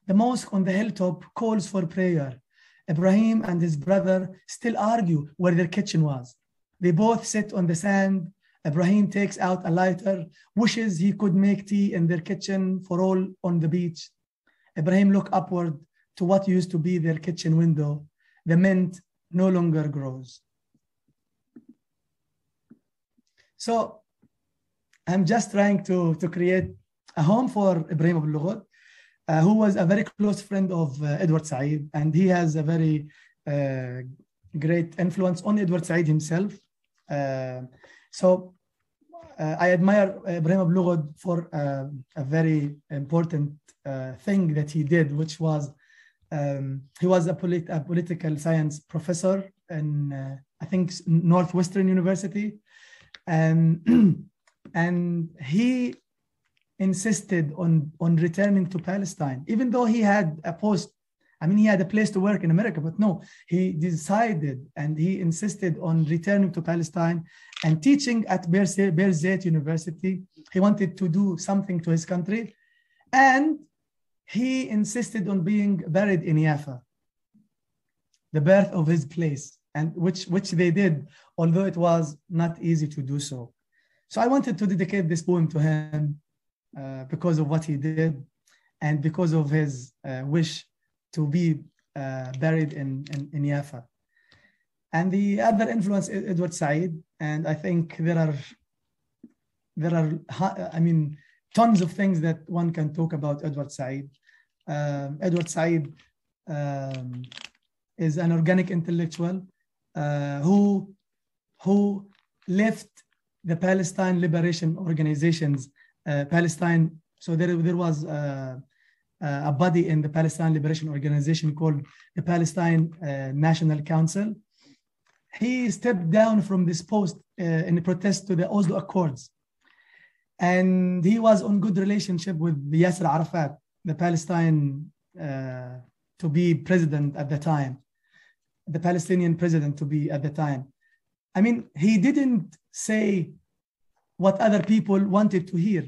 The mosque on the hilltop calls for prayer. Ibrahim and his brother still argue where their kitchen was. They both sit on the sand, Ibrahim takes out a lighter, wishes he could make tea in their kitchen for all on the beach. Ibrahim look upward to what used to be their kitchen window. The mint no longer grows. So I'm just trying to, to create a home for Ibrahim Abu Lughod, uh, who was a very close friend of uh, Edward Said, and he has a very uh, great influence on Edward Said himself. Uh, so uh, I admire Ibrahim Abu Lughod for uh, a very important uh, thing that he did, which was um, he was a, polit- a, political science professor in uh, I think Northwestern University, and and he insisted on on returning to Palestine, even though he had a post I mean, he had a place to work in America, but no, he decided and he insisted on returning to Palestine and teaching at Birzeit University. He wanted to do something to his country. And he insisted on being buried in Jaffa, the birth of his place, and which, which they did, although it was not easy to do so. So I wanted to dedicate this poem to him uh, because of what he did and because of his uh, wish to be uh, buried in, in, in Jaffa. And the other influence is Edward Said. And I think there are, there are, I mean, tons of things that one can talk about Edward Said. Um, Edward Said um, is an organic intellectual uh, who, who left the Palestine Liberation Organizations, uh, Palestine. So there, there was uh, a body in the Palestine Liberation Organization called the Palestine uh, National Council. He stepped down from this post uh, in protest to the Oslo Accords. And he was on good relationship with Yasser Arafat, the Palestine uh, to be president at the time, the Palestinian president to be at the time. I mean, he didn't say what other people wanted to hear.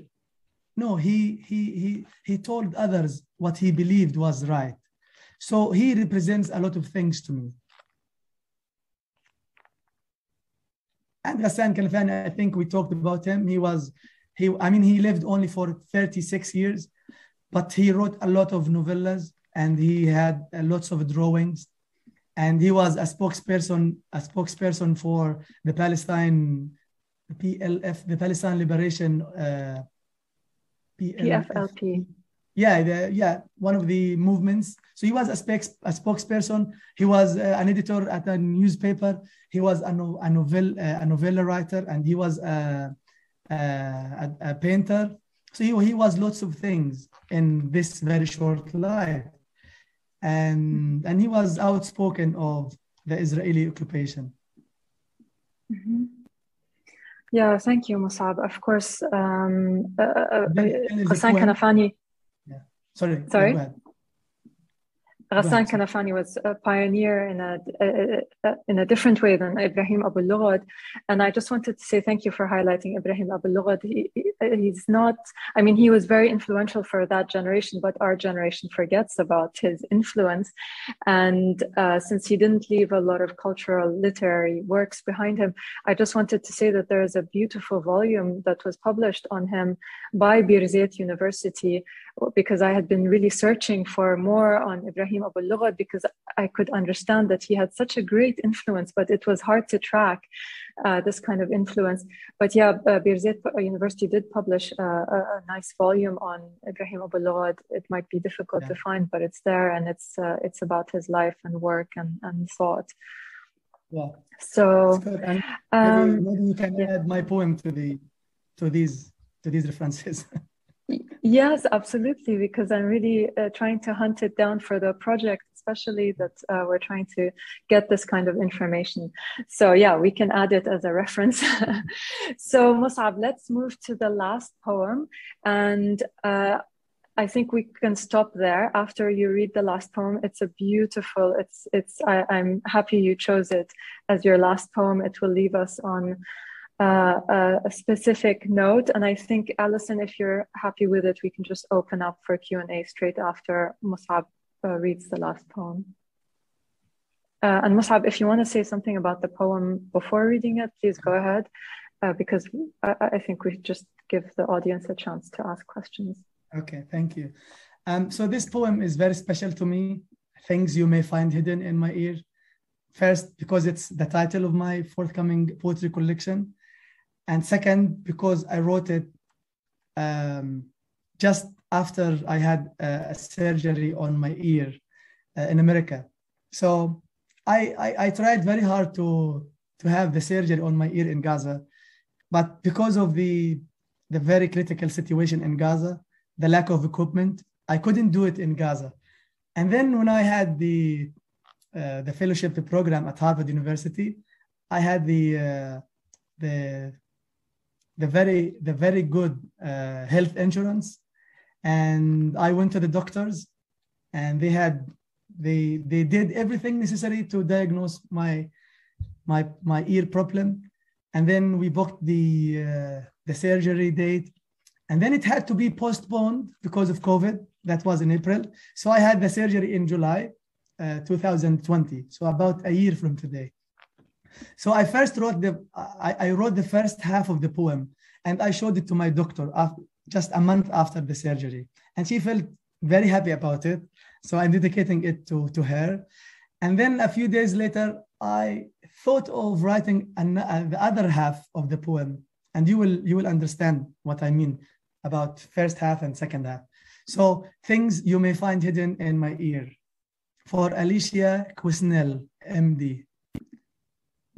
No, he, he, he, he told others what he believed was right. So he represents a lot of things to me. And Ghassan Kanafani, I think we talked about him. He was, he, I mean, he lived only for 36 years, but he wrote a lot of novellas and he had lots of drawings. And he was a spokesperson, a spokesperson for the Palestine PLF, the Palestine Liberation uh, PFLP. Yeah, the, yeah, one of the movements. So he was a, spec, a spokesperson. He was uh, an editor at a newspaper. He was a, no, a novel uh, a novella writer, and he was a, a, a painter. So he, he was lots of things in this very short life, and and he was outspoken of the Israeli occupation. Mm-hmm. Yeah, thank you, Mosab. Of course, um, uh, uh, uh Kanafani. Yeah. Sorry. Sorry. Ghassan Kanafani was a pioneer in a, a, a, in a different way than Ibrahim Abu Lughod. And I just wanted to say thank you for highlighting Ibrahim Abu Lughod. He, he's not, I mean, he was very influential for that generation, but our generation forgets about his influence. And uh, since he didn't leave a lot of cultural literary works behind him, I just wanted to say that there is a beautiful volume that was published on him by Birzeit University because I had been really searching for more on Ibrahim Abu Lughod because I could understand that he had such a great influence, but it was hard to track uh, this kind of influence. But yeah, uh, Birzeit University did publish uh, a, a, nice volume on Ibrahim Abu. It might be difficult yeah. to find, but it's there and it's uh, it's about his life and work and, and thought. Yeah. So um, maybe, maybe you can yeah. add my poem to the to these to these references. Yes, absolutely, because I'm really uh, trying to hunt it down for the project, especially that uh, we're trying to get this kind of information. So, yeah, we can add it as a reference. so, Mosab, let's move to the last poem. And uh, I think we can stop there after you read the last poem. It's a beautiful, it's, it's, I, I'm happy you chose it as your last poem. It will leave us on uh, a specific note. And I think, Alison, if you're happy with it, we can just open up for Q&A straight after Mosab uh, reads the last poem. Uh, and Mosab, if you want to say something about the poem before reading it, please go ahead, uh, because I, I, think we just give the audience a chance to ask questions. Okay, thank you. Um, so this poem is very special to me. Things you may find hidden in my ear. First, because it's the title of my forthcoming poetry collection and second because I wrote it um, just after I had a, surgery on my ear uh, in America. So I, I, I tried very hard to to have the surgery on my ear in Gaza, but because of the the very critical situation in Gaza, the lack of equipment, I couldn't do it in Gaza. And then when I had the uh, the fellowship program at Harvard University, I had the uh, the the very the very good uh, health insurance. And i went to the doctors and they had they they did everything necessary to diagnose my my my ear problem. And then we booked the uh, the surgery date. And then it had to be postponed because of covid. That was in april. So i had the surgery in july uh, 2020 so about a year from today so I first wrote the I, I, wrote the first half of the poem and I showed it to my doctor after, just a month after the surgery, and she felt very happy about it. So I'm dedicating it to to her, and then a few days later I thought of writing an, uh, the other half of the poem, and you will you will understand what I mean about first half and second half. So things you may find hidden in my ear. For Alicia Quisnell, MD.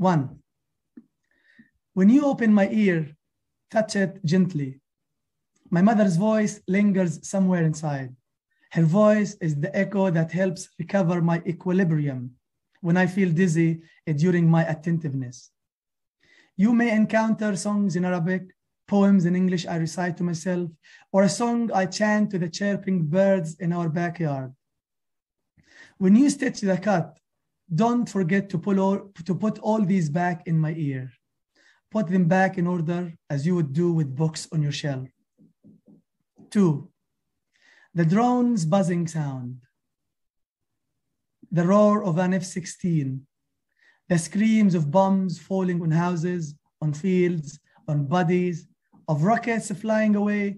One, when you open my ear, touch it gently. My mother's voice lingers somewhere inside. Her voice is the echo that helps recover my equilibrium when I feel dizzy during my attentiveness. You may encounter songs in Arabic, poems in English I recite to myself, or a song I chant to the chirping birds in our backyard. When you stitch the cut, don't forget to, pull all, to put all these back in my ear. Put them back in order as you would do with books on your shelf. Two, the drone's buzzing sound, the roar of an F 16, the screams of bombs falling on houses, on fields, on bodies, of rockets flying away,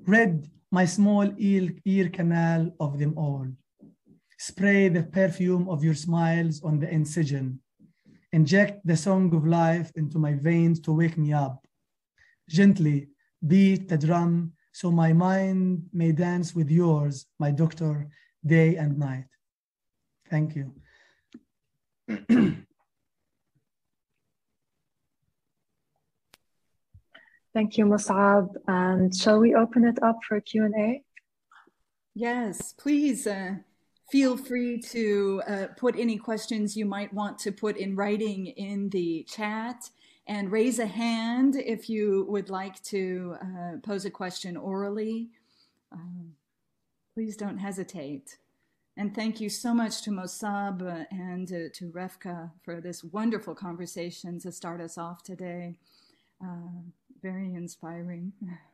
rid my small ear, ear canal of them all. Spray the perfume of your smiles on the incision. Inject the song of life into my veins to wake me up. Gently beat the drum so my mind may dance with yours, my doctor, day and night. Thank you. Thank you, Mosab. And shall we open it up for Q&A? Yes, please. Uh, feel free to uh, put any questions you might want to put in writing in the chat and raise a hand if you would like to uh, pose a question orally. Um, please don't hesitate. And thank you so much to Mosab and uh, to Refqa for this wonderful conversation to start us off today. Uh, very inspiring.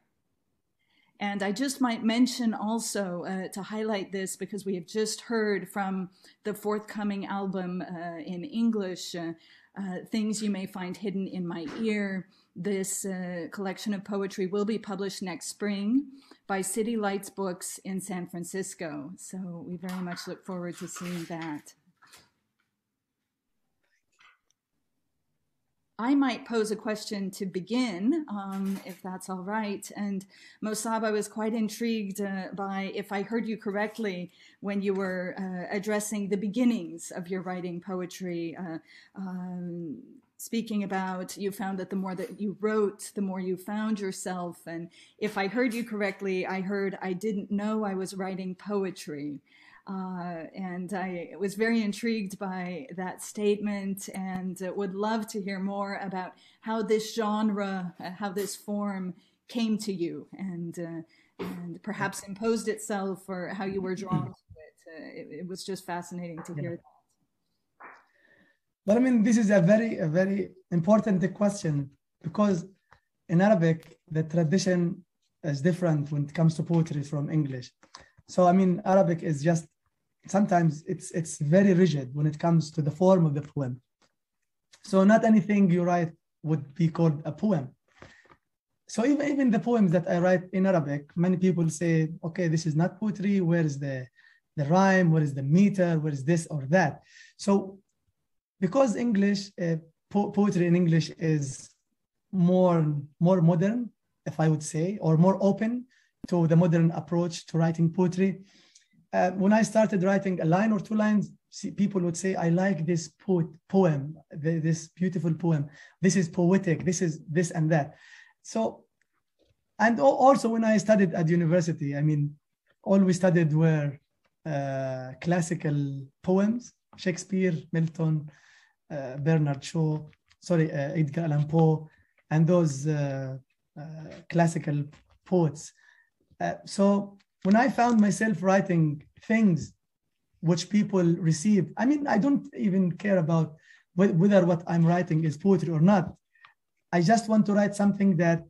And I just might mention also uh, to highlight this because we have just heard from the forthcoming album uh, in English, uh, uh Things You May Find Hidden in My Ear. This uh, collection of poetry will be published next spring by City Lights Books in San Francisco. So we very much look forward to seeing that. I might pose a question to begin, um, if that's all right. And Mosab, I was quite intrigued uh, by, if I heard you correctly, when you were uh, addressing the beginnings of your writing poetry, uh, um, speaking about you found that the more that you wrote, the more you found yourself. And if I heard you correctly, I heard I didn't know I was writing poetry. Uh, and I was very intrigued by that statement and uh, would love to hear more about how this genre, uh, how this form came to you and, uh, and perhaps imposed itself or how you were drawn to it. Uh, it, it, was just fascinating to hear that. Well, I mean, this is a very, a very important question because in Arabic, the tradition is different when it comes to poetry from English. So, I mean, Arabic is just sometimes it's it's very rigid when it comes to the form of the poem. So not anything you write would be called a poem. So even, even the poems that I write in Arabic, many people say, okay, this is not poetry. Where is the, the rhyme? Where is the meter? Where is this or that? So because English, uh, po- poetry in English is more, more modern, if I would say, or more open to the modern approach to writing poetry, uh, when I started writing a line or two lines, see, people would say, I like this po- poem, this beautiful poem. This is poetic. This is this and that. So, and also when I studied at university, I mean, all we studied were uh, classical poems, Shakespeare, Milton, uh, Bernard Shaw, sorry, uh, Edgar Allan Poe, and those uh, uh, classical poets. so when I found myself writing things which people receive, I mean, I don't even care about whether what I'm writing is poetry or not. I just want to write something that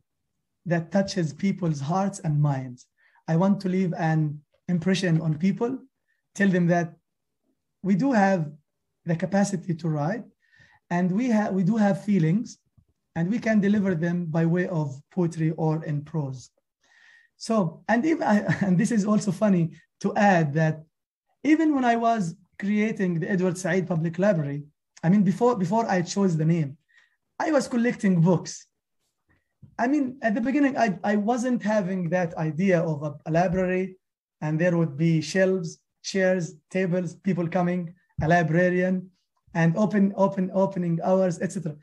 that touches people's hearts and minds. I want to leave an impression on people, tell them that we do have the capacity to write, and we have we do have feelings, and we can deliver them by way of poetry or in prose. So, and even, and this is also funny to add that even when I was creating the Edward Said Public Library, I mean, before, before I chose the name, I was collecting books. I mean, at the beginning, I, I wasn't having that idea of a, a library and there would be shelves, chairs, tables, people coming, a librarian, and open, open, opening hours, etc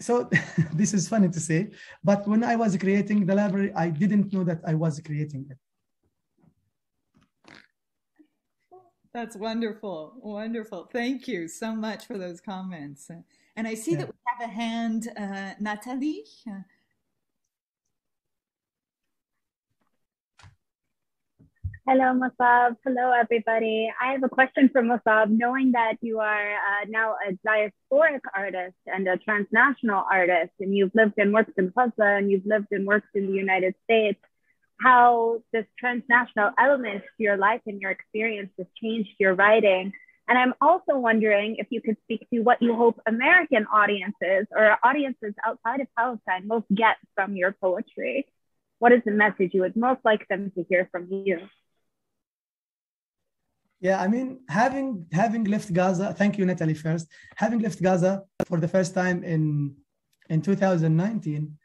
so this is funny to say, but when I was creating the library, I didn't know that I was creating it. That's wonderful. Wonderful. Thank you so much for those comments. And I see yeah. that we have a hand, uh, Natalie. Hello, Mosab. Hello, everybody. I have a question for Mosab. Knowing that you are uh, now a diasporic artist and a transnational artist, and you've lived and worked in Gaza and you've lived and worked in the United States, how this transnational element to your life and your experience has changed your writing. And I'm also wondering if you could speak to what you hope American audiences or audiences outside of Palestine most get from your poetry. What is the message you would most like them to hear from you? Yeah, I mean, having having left Gaza, thank you, Natalie, first. Having left Gaza for the first time in in 2019,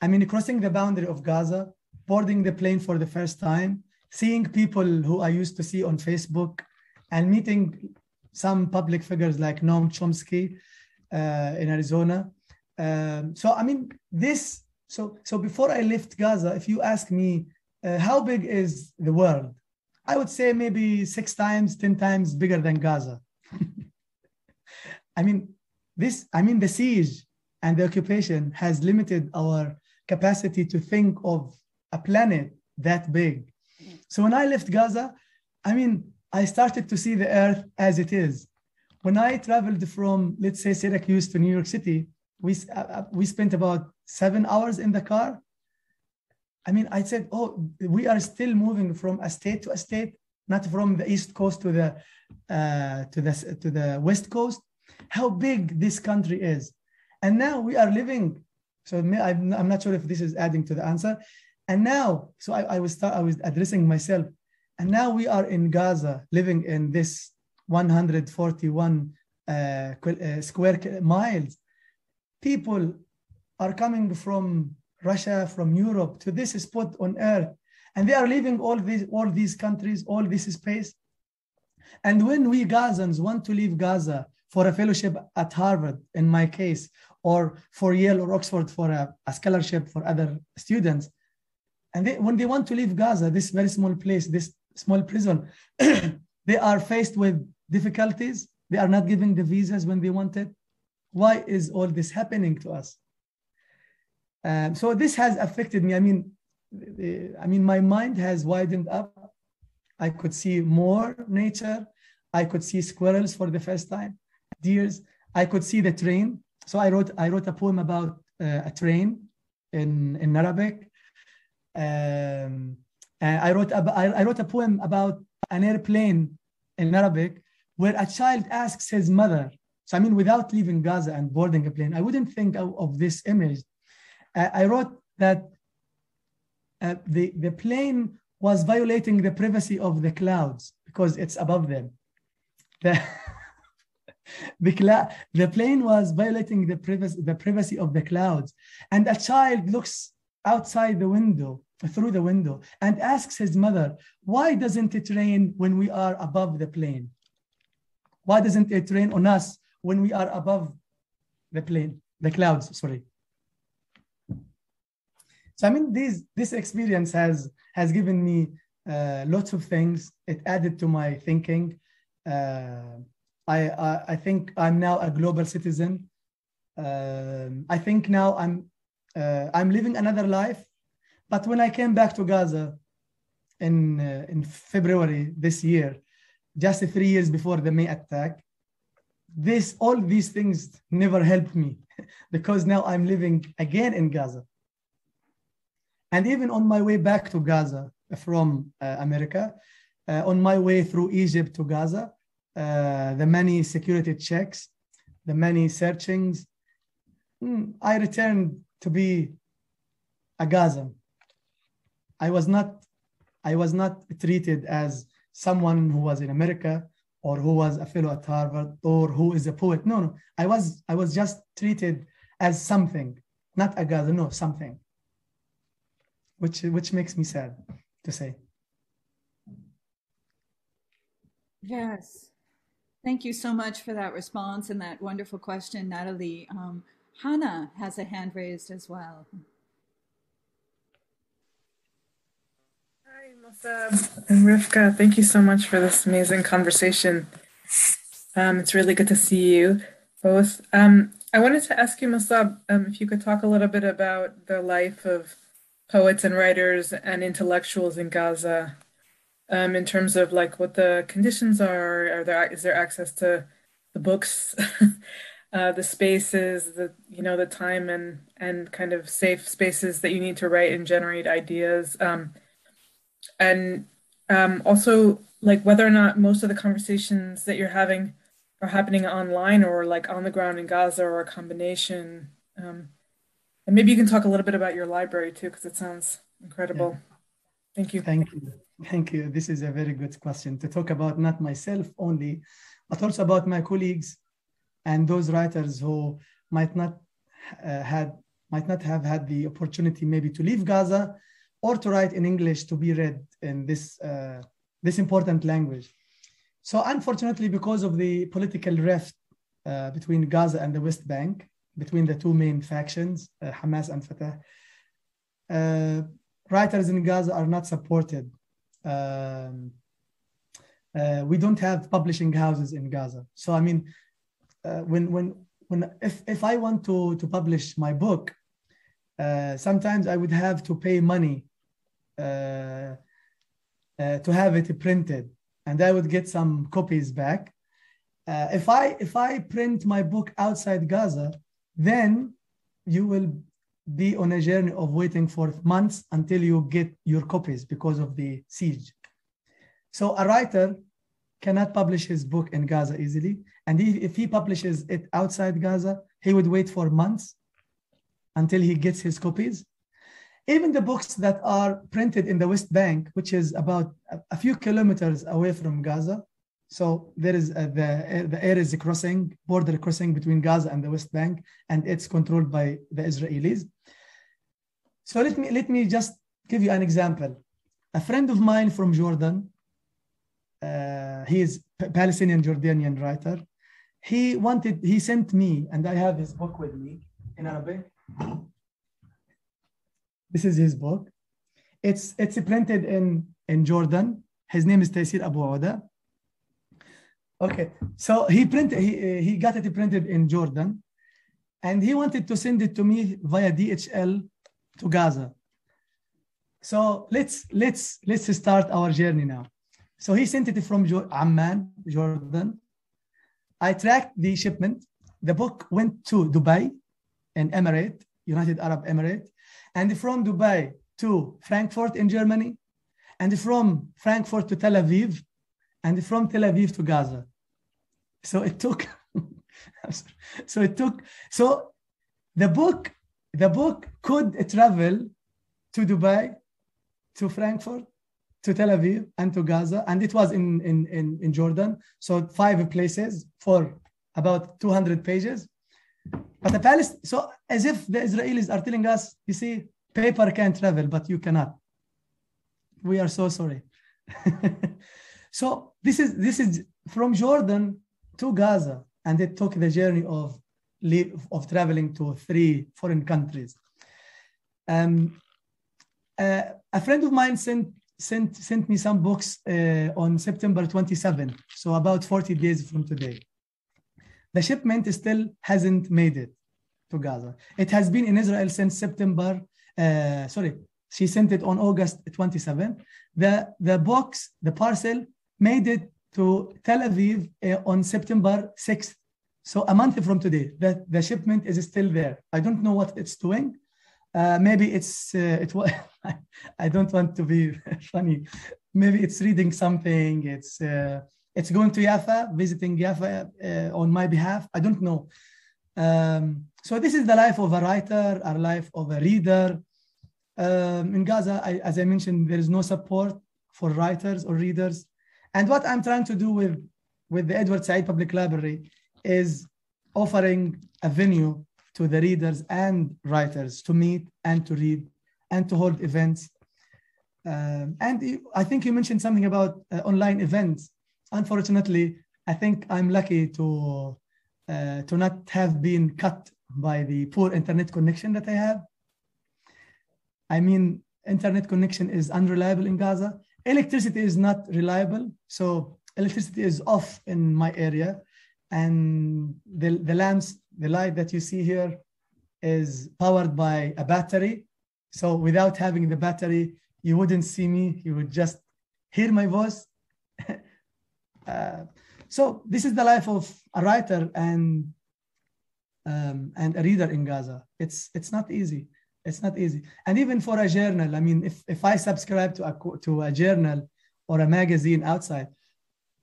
I mean, crossing the boundary of Gaza, boarding the plane for the first time, seeing people who I used to see on Facebook, and meeting some public figures like Noam Chomsky uh, in Arizona. Um, so, I mean, this. So, so before I left Gaza, if you ask me, uh, how big is the world? I would say maybe six times, 10 times bigger than Gaza. I mean, this, I mean, the siege and the occupation has limited our capacity to think of a planet that big. So when I left Gaza, I mean, I started to see the earth as it is. When I traveled from, let's say, Syracuse to New York City, we, uh, uh, we spent about seven hours in the car. I mean, I said, oh, we are still moving from a state to a state, not from the East Coast to the, uh, to the, to the West Coast. How big this country is. And now we are living, so I'm, not sure if this is adding to the answer. And now, so I, I was start, I was addressing myself, and now we are in Gaza, living in this 141 uh, uh, square miles. People are coming from Russia, from Europe to this spot on earth, and they are leaving all these all these countries, all this space. And when we Gazans want to leave Gaza for a fellowship at Harvard, in my case, or for Yale or Oxford for a, a scholarship for other students, and they, when they want to leave Gaza, this very small place, this small prison, they are faced with difficulties. They are not giving the visas when they want it. Why is all this happening to us? Um, so this has affected me. I mean, I mean, my mind has widened up. I could see more nature. I could see squirrels for the first time, deers. I could see the train. So I wrote, I wrote a poem about uh, a train in, in Arabic. Um, I wrote, I wrote a poem about an airplane in Arabic where a child asks his mother. So, I mean, without leaving Gaza and boarding a plane, I wouldn't think of, of this image. Uh, I wrote that uh, the, the plane was violating the privacy of the clouds because it's above them. The, the, the plane was violating the privacy, the privacy of the clouds. And a child looks outside the window, through the window, and asks his mother, Why doesn't it rain when we are above the plane? Why doesn't it rain on us when we are above the plane, the clouds, sorry? So I mean, this this experience has has given me uh, lots of things. It added to my thinking. Uh, I, I, I think I'm now a global citizen. Um, I think now I'm uh, I'm living another life. But when I came back to Gaza in, uh, in February this year, just three years before the May attack, this all these things never helped me because now I'm living again in Gaza. And even on my way back to Gaza from uh, America, uh, on my way through Egypt to Gaza, uh, the many security checks, the many searchings, mm, I returned to be a Gazan. I was not, I was not treated as someone who was in America or who was a fellow at Harvard or who is a poet. No, no. I was, I was just treated as something, not a Gazan, no, something. Which, which makes me sad to say. Yes. Thank you so much for that response and that wonderful question, Natalie. Um, Hannah has a hand raised as well. Hi, Mosab and Refqa. Thank you so much for this amazing conversation. Um, it's really good to see you both. Um, I wanted to ask you, Mosab, um, if you could talk a little bit about the life of poets and writers and intellectuals in Gaza um, in terms of like what the conditions are. Are there is there access to the books uh, the spaces, the you know the time and and kind of safe spaces that you need to write and generate ideas, um, and um, also like whether or not most of the conversations that you're having are happening online or like on the ground in Gaza or a combination. Um, and maybe you can talk a little bit about your library too, because it sounds incredible. Yeah. Thank you. Thank you. Thank you. This is a very good question to talk about not myself only, but also about my colleagues and those writers who might not uh, had might not have had the opportunity maybe to leave Gaza or to write in English to be read in this uh, this important language. So unfortunately, because of the political rift uh, between Gaza and the West Bank, between the two main factions, uh, Hamas and Fatah, uh, writers in Gaza are not supported. Um, uh, we don't have publishing houses in Gaza. So I mean, when when when if if I want to to publish my book, sometimes I would have to pay money uh, uh to have it printed, and I would get some copies back. Uh, if I if I print my book outside Gaza, then you will be on a journey of waiting for months until you get your copies because of the siege. So a writer cannot publish his book in Gaza easily. And if he publishes it outside Gaza, he would wait for months until he gets his copies. Even the books that are printed in the West Bank, which is about a few kilometers away from Gaza, so there is the, the Erez crossing, border crossing between Gaza and the West Bank, and it's controlled by the Israelis. So let me, let me just give you an example. A friend of mine from Jordan, uh, he is Palestinian Jordanian writer. He wanted, he sent me, and I have his book with me in Arabic. This is his book. It's, it's printed in, in Jordan. His name is Taysir Abu Oda. Okay, so he printed, he, he got it printed in Jordan, and he wanted to send it to me via DHL to Gaza. So let's let's let's start our journey now. So he sent it from Amman, Jordan. I tracked the shipment. The book went to Dubai, and Emirate, United Arab Emirates, and from Dubai to Frankfurt in Germany, and from Frankfurt to Tel Aviv, and from Tel Aviv to Gaza. So it took, so it took, so the book, the book could travel to Dubai, to Frankfurt, to Tel Aviv, and to Gaza, and it was in in in, in Jordan. So five places for about 200 pages. But the Palestine, so as if the Israelis are telling us, you see, paper can travel, but you cannot. We are so sorry. so this is this is from Jordan to Gaza, and it took the journey of of traveling to three foreign countries. Um, uh, a friend of mine sent sent sent me some books uh, on September 27, so about 40 days from today. The shipment still hasn't made it to Gaza. It has been in Israel since September. Uh, sorry, she sent it on August 27. The the box, the parcel, made it to Tel Aviv uh, on September 6th. So a month from today, the, the shipment is still there. I don't know what it's doing. Uh, maybe it's uh, it I don't want to be funny. Maybe it's reading something. It's uh, it's going to Yafa, visiting Yafa uh, on my behalf. I don't know. Um, so this is the life of a writer, a life of a reader. Um, in Gaza, I, as I mentioned, there is no support for writers or readers. And what I'm trying to do with, with the Edward Said Public Library is offering a venue to the readers and writers to meet and to read and to hold events. Um, and I think you mentioned something about uh, online events. Unfortunately, I think I'm lucky to uh, to not have been cut by the poor internet connection that I have. I mean, internet connection is unreliable in Gaza. Electricity is not reliable. So electricity is off in my area. And the, the lamps, the light that you see here is powered by a battery. So without having the battery, you wouldn't see me. You would just hear my voice. uh, so this is the life of a writer and um, and a reader in Gaza. It's it's not easy. It's not easy. And even for a journal, I mean, if, if I subscribe to a, to a journal or a magazine outside,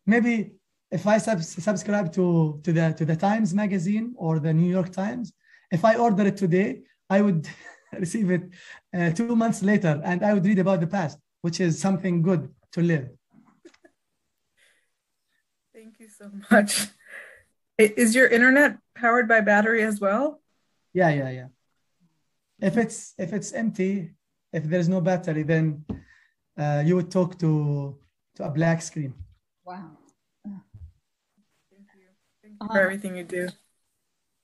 maybe if I sub- subscribe to, to, the, to the Times magazine or the New York Times, if I order it today, I would receive it uh, two months later and I would read about the past, which is something good to live. Thank you so much. Is your internet powered by battery as well? Yeah, yeah, yeah if it's if it's empty if there's no battery then uh, you would talk to to a black screen. Wow. Thank you, thank you for everything you do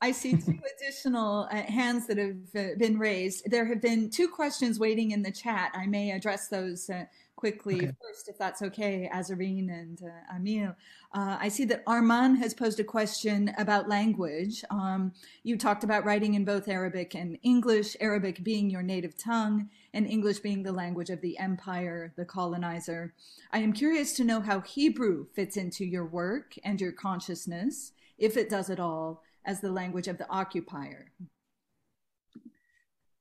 I see two additional uh, hands that have uh, been raised. There have been two questions waiting in the chat. I may address those uh, quickly okay. first, if that's okay, Azareen and uh, Ammiel. Uh, I see that Arman has posed a question about language. Um, you talked about writing in both Arabic and English, Arabic being your native tongue, and English being the language of the empire, the colonizer. I am curious to know how Hebrew fits into your work and your consciousness, if it does at all, as the language of the occupier.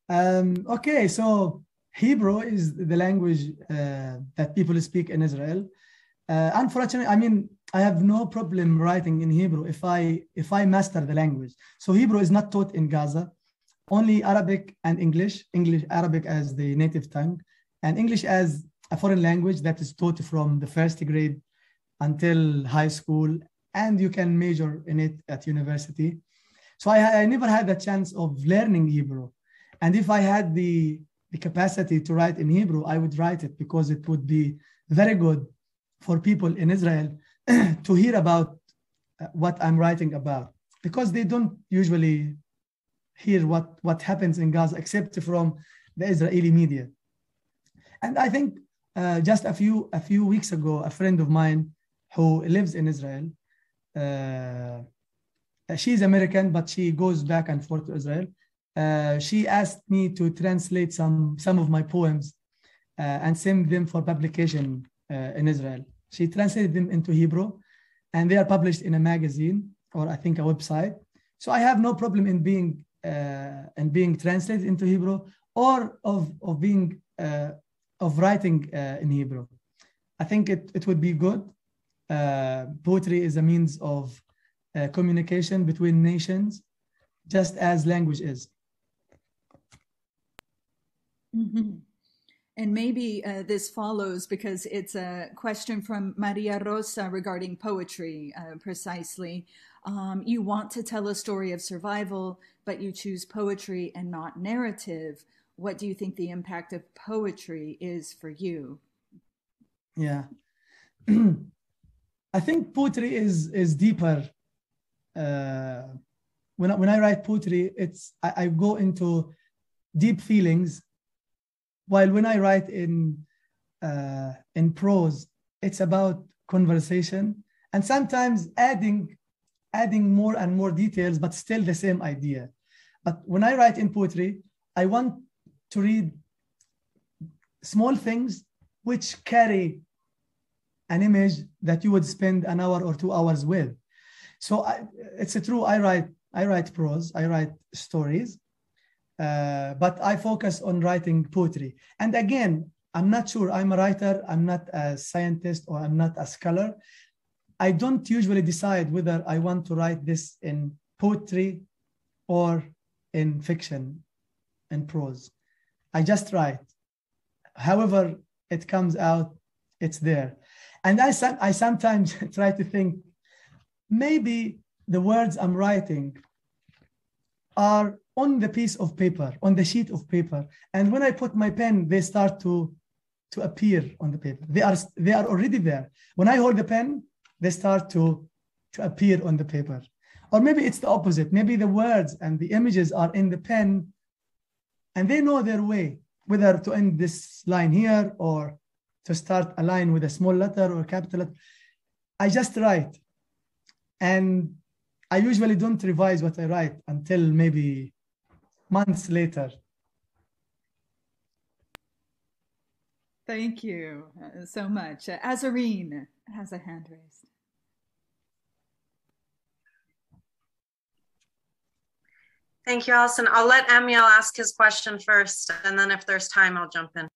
Um, okay, so Hebrew is the language uh, that people speak in Israel. Uh, unfortunately, I mean, I have no problem writing in Hebrew if I if I master the language. So Hebrew is not taught in Gaza, only Arabic and English. English, Arabic as the native tongue, and English as a foreign language that is taught from the first grade until high school, and you can major in it at university. So I, I never had the chance of learning Hebrew, and if I had the the capacity to write in Hebrew, I would write it because it would be very good for people in Israel to hear about uh, what I'm writing about because they don't usually hear what, what happens in Gaza except from the Israeli media. And I think uh, just a few a few weeks ago, a friend of mine who lives in Israel, she's American, but she goes back and forth to Israel. Uh, she asked me to translate some some of my poems uh, and send them for publication uh, in Israel. She translated them into Hebrew, and they are published in a magazine or I think a website. So I have no problem in being uh, in being translated into Hebrew or of of being uh, of writing in Hebrew. I think it, it would be good. Poetry is a means of communication between nations, just as language is. Mm-hmm. And maybe uh, this follows because it's a question from Maria Rosa regarding poetry, uh, precisely. Um, you want to tell a story of survival, but you choose poetry and not narrative. What do you think the impact of poetry is for you? Yeah. I think poetry is is deeper. Uh, when I, when I write poetry, it's I, I go into deep feelings while when I write in uh, in prose, it's about conversation and sometimes adding adding more and more details, but still the same idea. But when I write in poetry, I want to read small things which carry an image that you would spend an hour or two hours with. So I, it's a true. I write I write prose. I write stories, uh, but I focus on writing poetry. And again, I'm not sure I'm a writer, I'm not a scientist, or I'm not a scholar. I don't usually decide whether I want to write this in poetry or in fiction and prose. I just write. However, it comes out, it's there. And I, I sometimes try to think maybe the words I'm writing are on the piece of paper, on the sheet of paper. And when I put my pen, they start to, to appear on the paper. They are, they are already there. When I hold the pen, they start to, to appear on the paper. Or maybe it's the opposite. Maybe the words and the images are in the pen and they know their way, whether to end this line here or to start a line with a small letter or a capital letter. I just write. And I usually don't revise what I write until maybe months later. Thank you uh, so much. Uh, Azareen has a hand raised. Thank you, Alison. I'll let Ammiel ask his question first, and then if there's time, I'll jump in.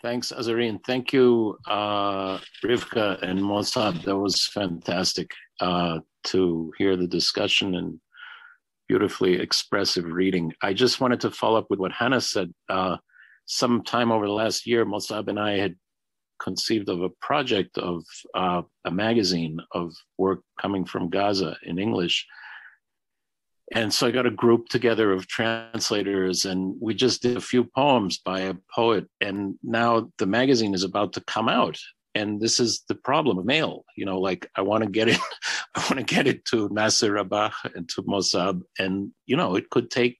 Thanks, Azareen. Thank you, uh, Refqa and Mosab. That was fantastic uh, to hear the discussion and beautifully expressive reading. I just wanted to follow up with what Hannah said. Uh, sometime over the last year, Mosab and I had conceived of a project of uh, a magazine of work coming from Gaza in English and so I got a group together of translators, and we just did a few poems by a poet. And now the magazine is about to come out. and this is the problem of mail. You know, like I want to get it, I want to get it to Nasser Rabah and to Mosab, and you know, it could take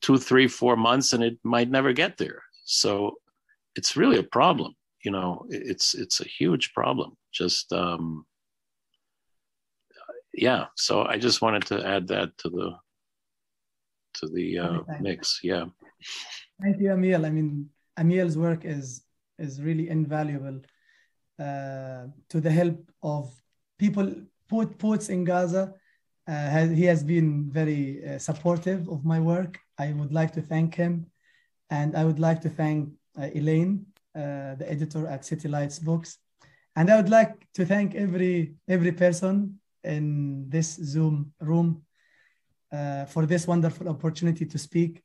two, three, four months, and it might never get there. So it's really a problem. You know, it's it's a huge problem. Just um, yeah. So I just wanted to add that to the to the uh, mix. Yeah. Thank you, Ammiel. I mean, Ammiel's work is is really invaluable uh, to the help of people, poet, poets in Gaza. Uh, has, he has been very uh, supportive of my work. I would like to thank him. And I would like to thank uh, Elaine, uh, the editor at City Lights Books. And I would like to thank every, every person in this Zoom room uh, for this wonderful opportunity to speak.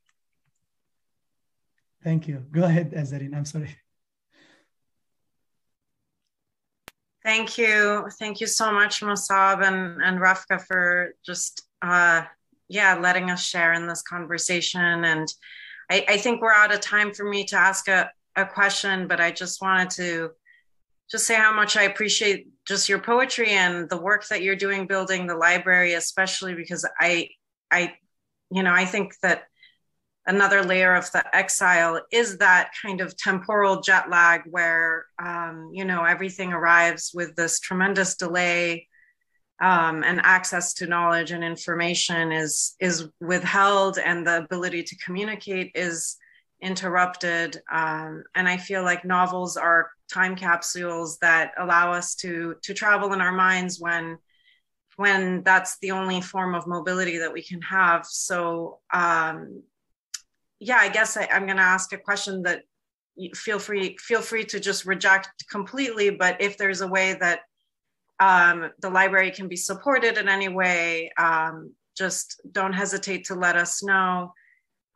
Thank you. Go ahead, Azareen. I'm sorry. Thank you. Thank you so much, Mosab and, and Refqa for just, uh, yeah, letting us share in this conversation. And I, I think we're out of time for me to ask a, a question, but I just wanted to just say how much I appreciate just your poetry and the work that you're doing building the library, especially because I, I, you know, I think that another layer of the exile is that kind of temporal jet lag where um, you know everything arrives with this tremendous delay um, and access to knowledge and information is is withheld and the ability to communicate is interrupted. Um, and i feel like novels are time capsules that allow us to to travel in our minds when when that's the only form of mobility that we can have so um, yeah, I guess I, am going to ask a question that feel free feel free to just reject completely. But if there's a way that um, the library can be supported in any way, um, just don't hesitate to let us know.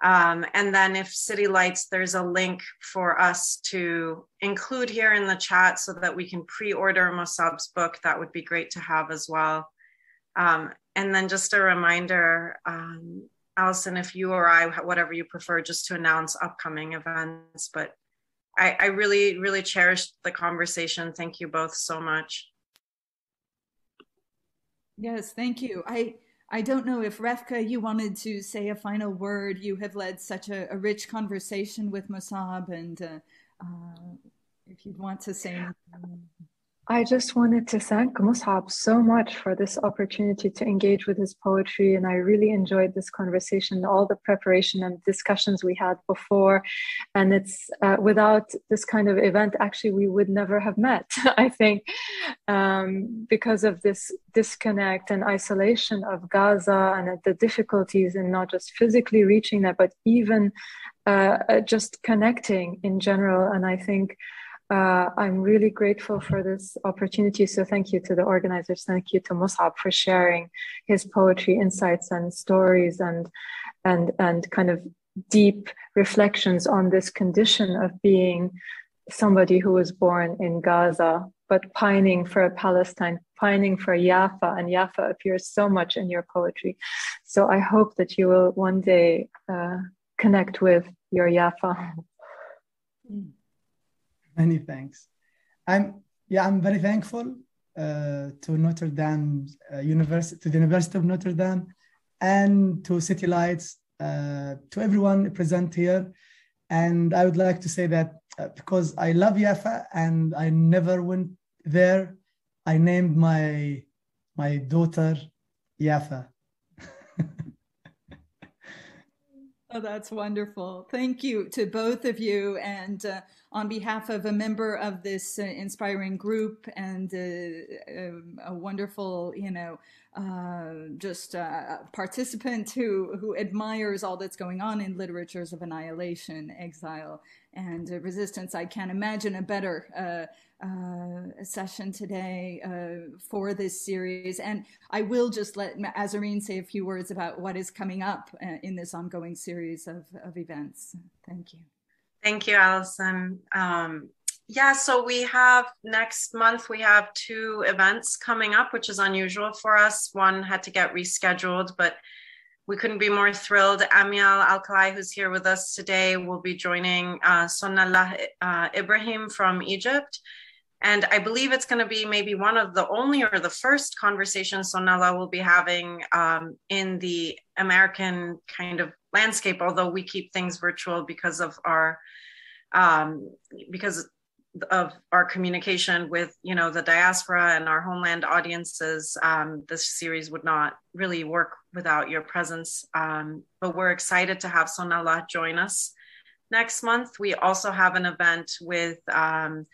Um, and then if City Lights, there's a link for us to include here in the chat so that we can pre-order Mosab's book. That would be great to have as well. Um, and then just a reminder, um, Alison, if you or I, whatever you prefer, just to announce upcoming events. But I, I really, really cherished the conversation. Thank you both so much. Yes, thank you. I I don't know if Refqa, you wanted to say a final word. You have led such a, a rich conversation with Mosab, and uh, uh, if you'd want to say anything. I just wanted to thank Mosab so much for this opportunity to engage with his poetry. And I really enjoyed this conversation, all the preparation and discussions we had before. And it's uh, without this kind of event, actually, we would never have met, I think, um, because of this disconnect and isolation of Gaza and the difficulties in not just physically reaching that, but even uh, uh just connecting in general. And I think uh, I'm really grateful for this opportunity. So thank you to the organizers. Thank you to Mosab for sharing his poetry, insights, and stories, and and and kind of deep reflections on this condition of being somebody who was born in Gaza, but pining for a Palestine, pining for Yafa, and Yafa appears so much in your poetry. So I hope that you will one day uh, connect with your Yafa. Mm. Many thanks. I'm yeah, I'm very thankful uh, to Notre Dame uh, University, to the University of Notre Dame, and to City Lights, uh, to everyone present here. And I would like to say that uh, because I love Yafa and I never went there, I named my my daughter Yafa. Oh, that's wonderful. Thank you to both of you. And uh, on behalf of a member of this uh, inspiring group and uh, um, a wonderful, you know, uh, just uh, participant who, who admires all that's going on in literatures of annihilation, exile, and resistance, I can't imagine a better uh, session today uh, for this series. And I will just let Azareen say a few words about what is coming up uh, in this ongoing series of, of events. Thank you. Thank you, Alison. Um, yeah, so we have next month, we have two events coming up, which is unusual for us. One had to get rescheduled, but we couldn't be more thrilled. Ammiel Alcalay, who's here with us today, will be joining uh, Sonallah uh, Ibrahim from Egypt And I believe it's going to be maybe one of the only or the first conversations Sonallah will be having um, in the American kind of landscape, although we keep things virtual because of our um, because of our communication with you know the diaspora and our homeland audiences um, this series would not really work without your presence. Um, but we're excited to have Sonallah join us next month. We also have an event with um,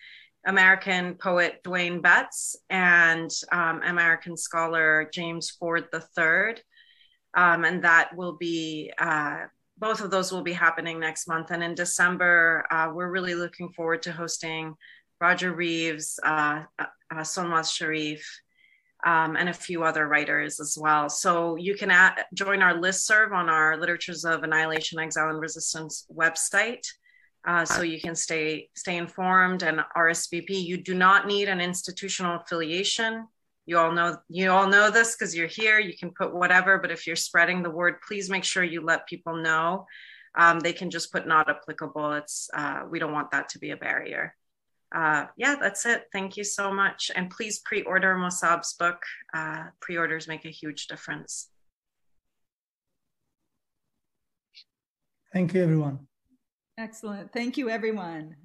american poet Dwayne Betts and um, american scholar james ford iii um, and that will be uh, both of those will be happening next month. And in December, uh, we're really looking forward to hosting Roger Reeves, uh, uh, uh Sharif, um, and a few other writers as well. So you can add, join our list serve on our Literatures of Annihilation, Exile, and Resistance website. Uh, so you can stay stay informed and RSVP. You do not need an institutional affiliation. You all know you all know this because you're here. You can put whatever but if you're spreading the word please make sure you let people know. Um, they can just put not applicable. It's uh, we don't want that to be a barrier. Uh, yeah that's it. Thank you so much. And please pre-order Mosab's book. Uh, pre-orders make a huge difference. Thank you everyone excellent. Thank you everyone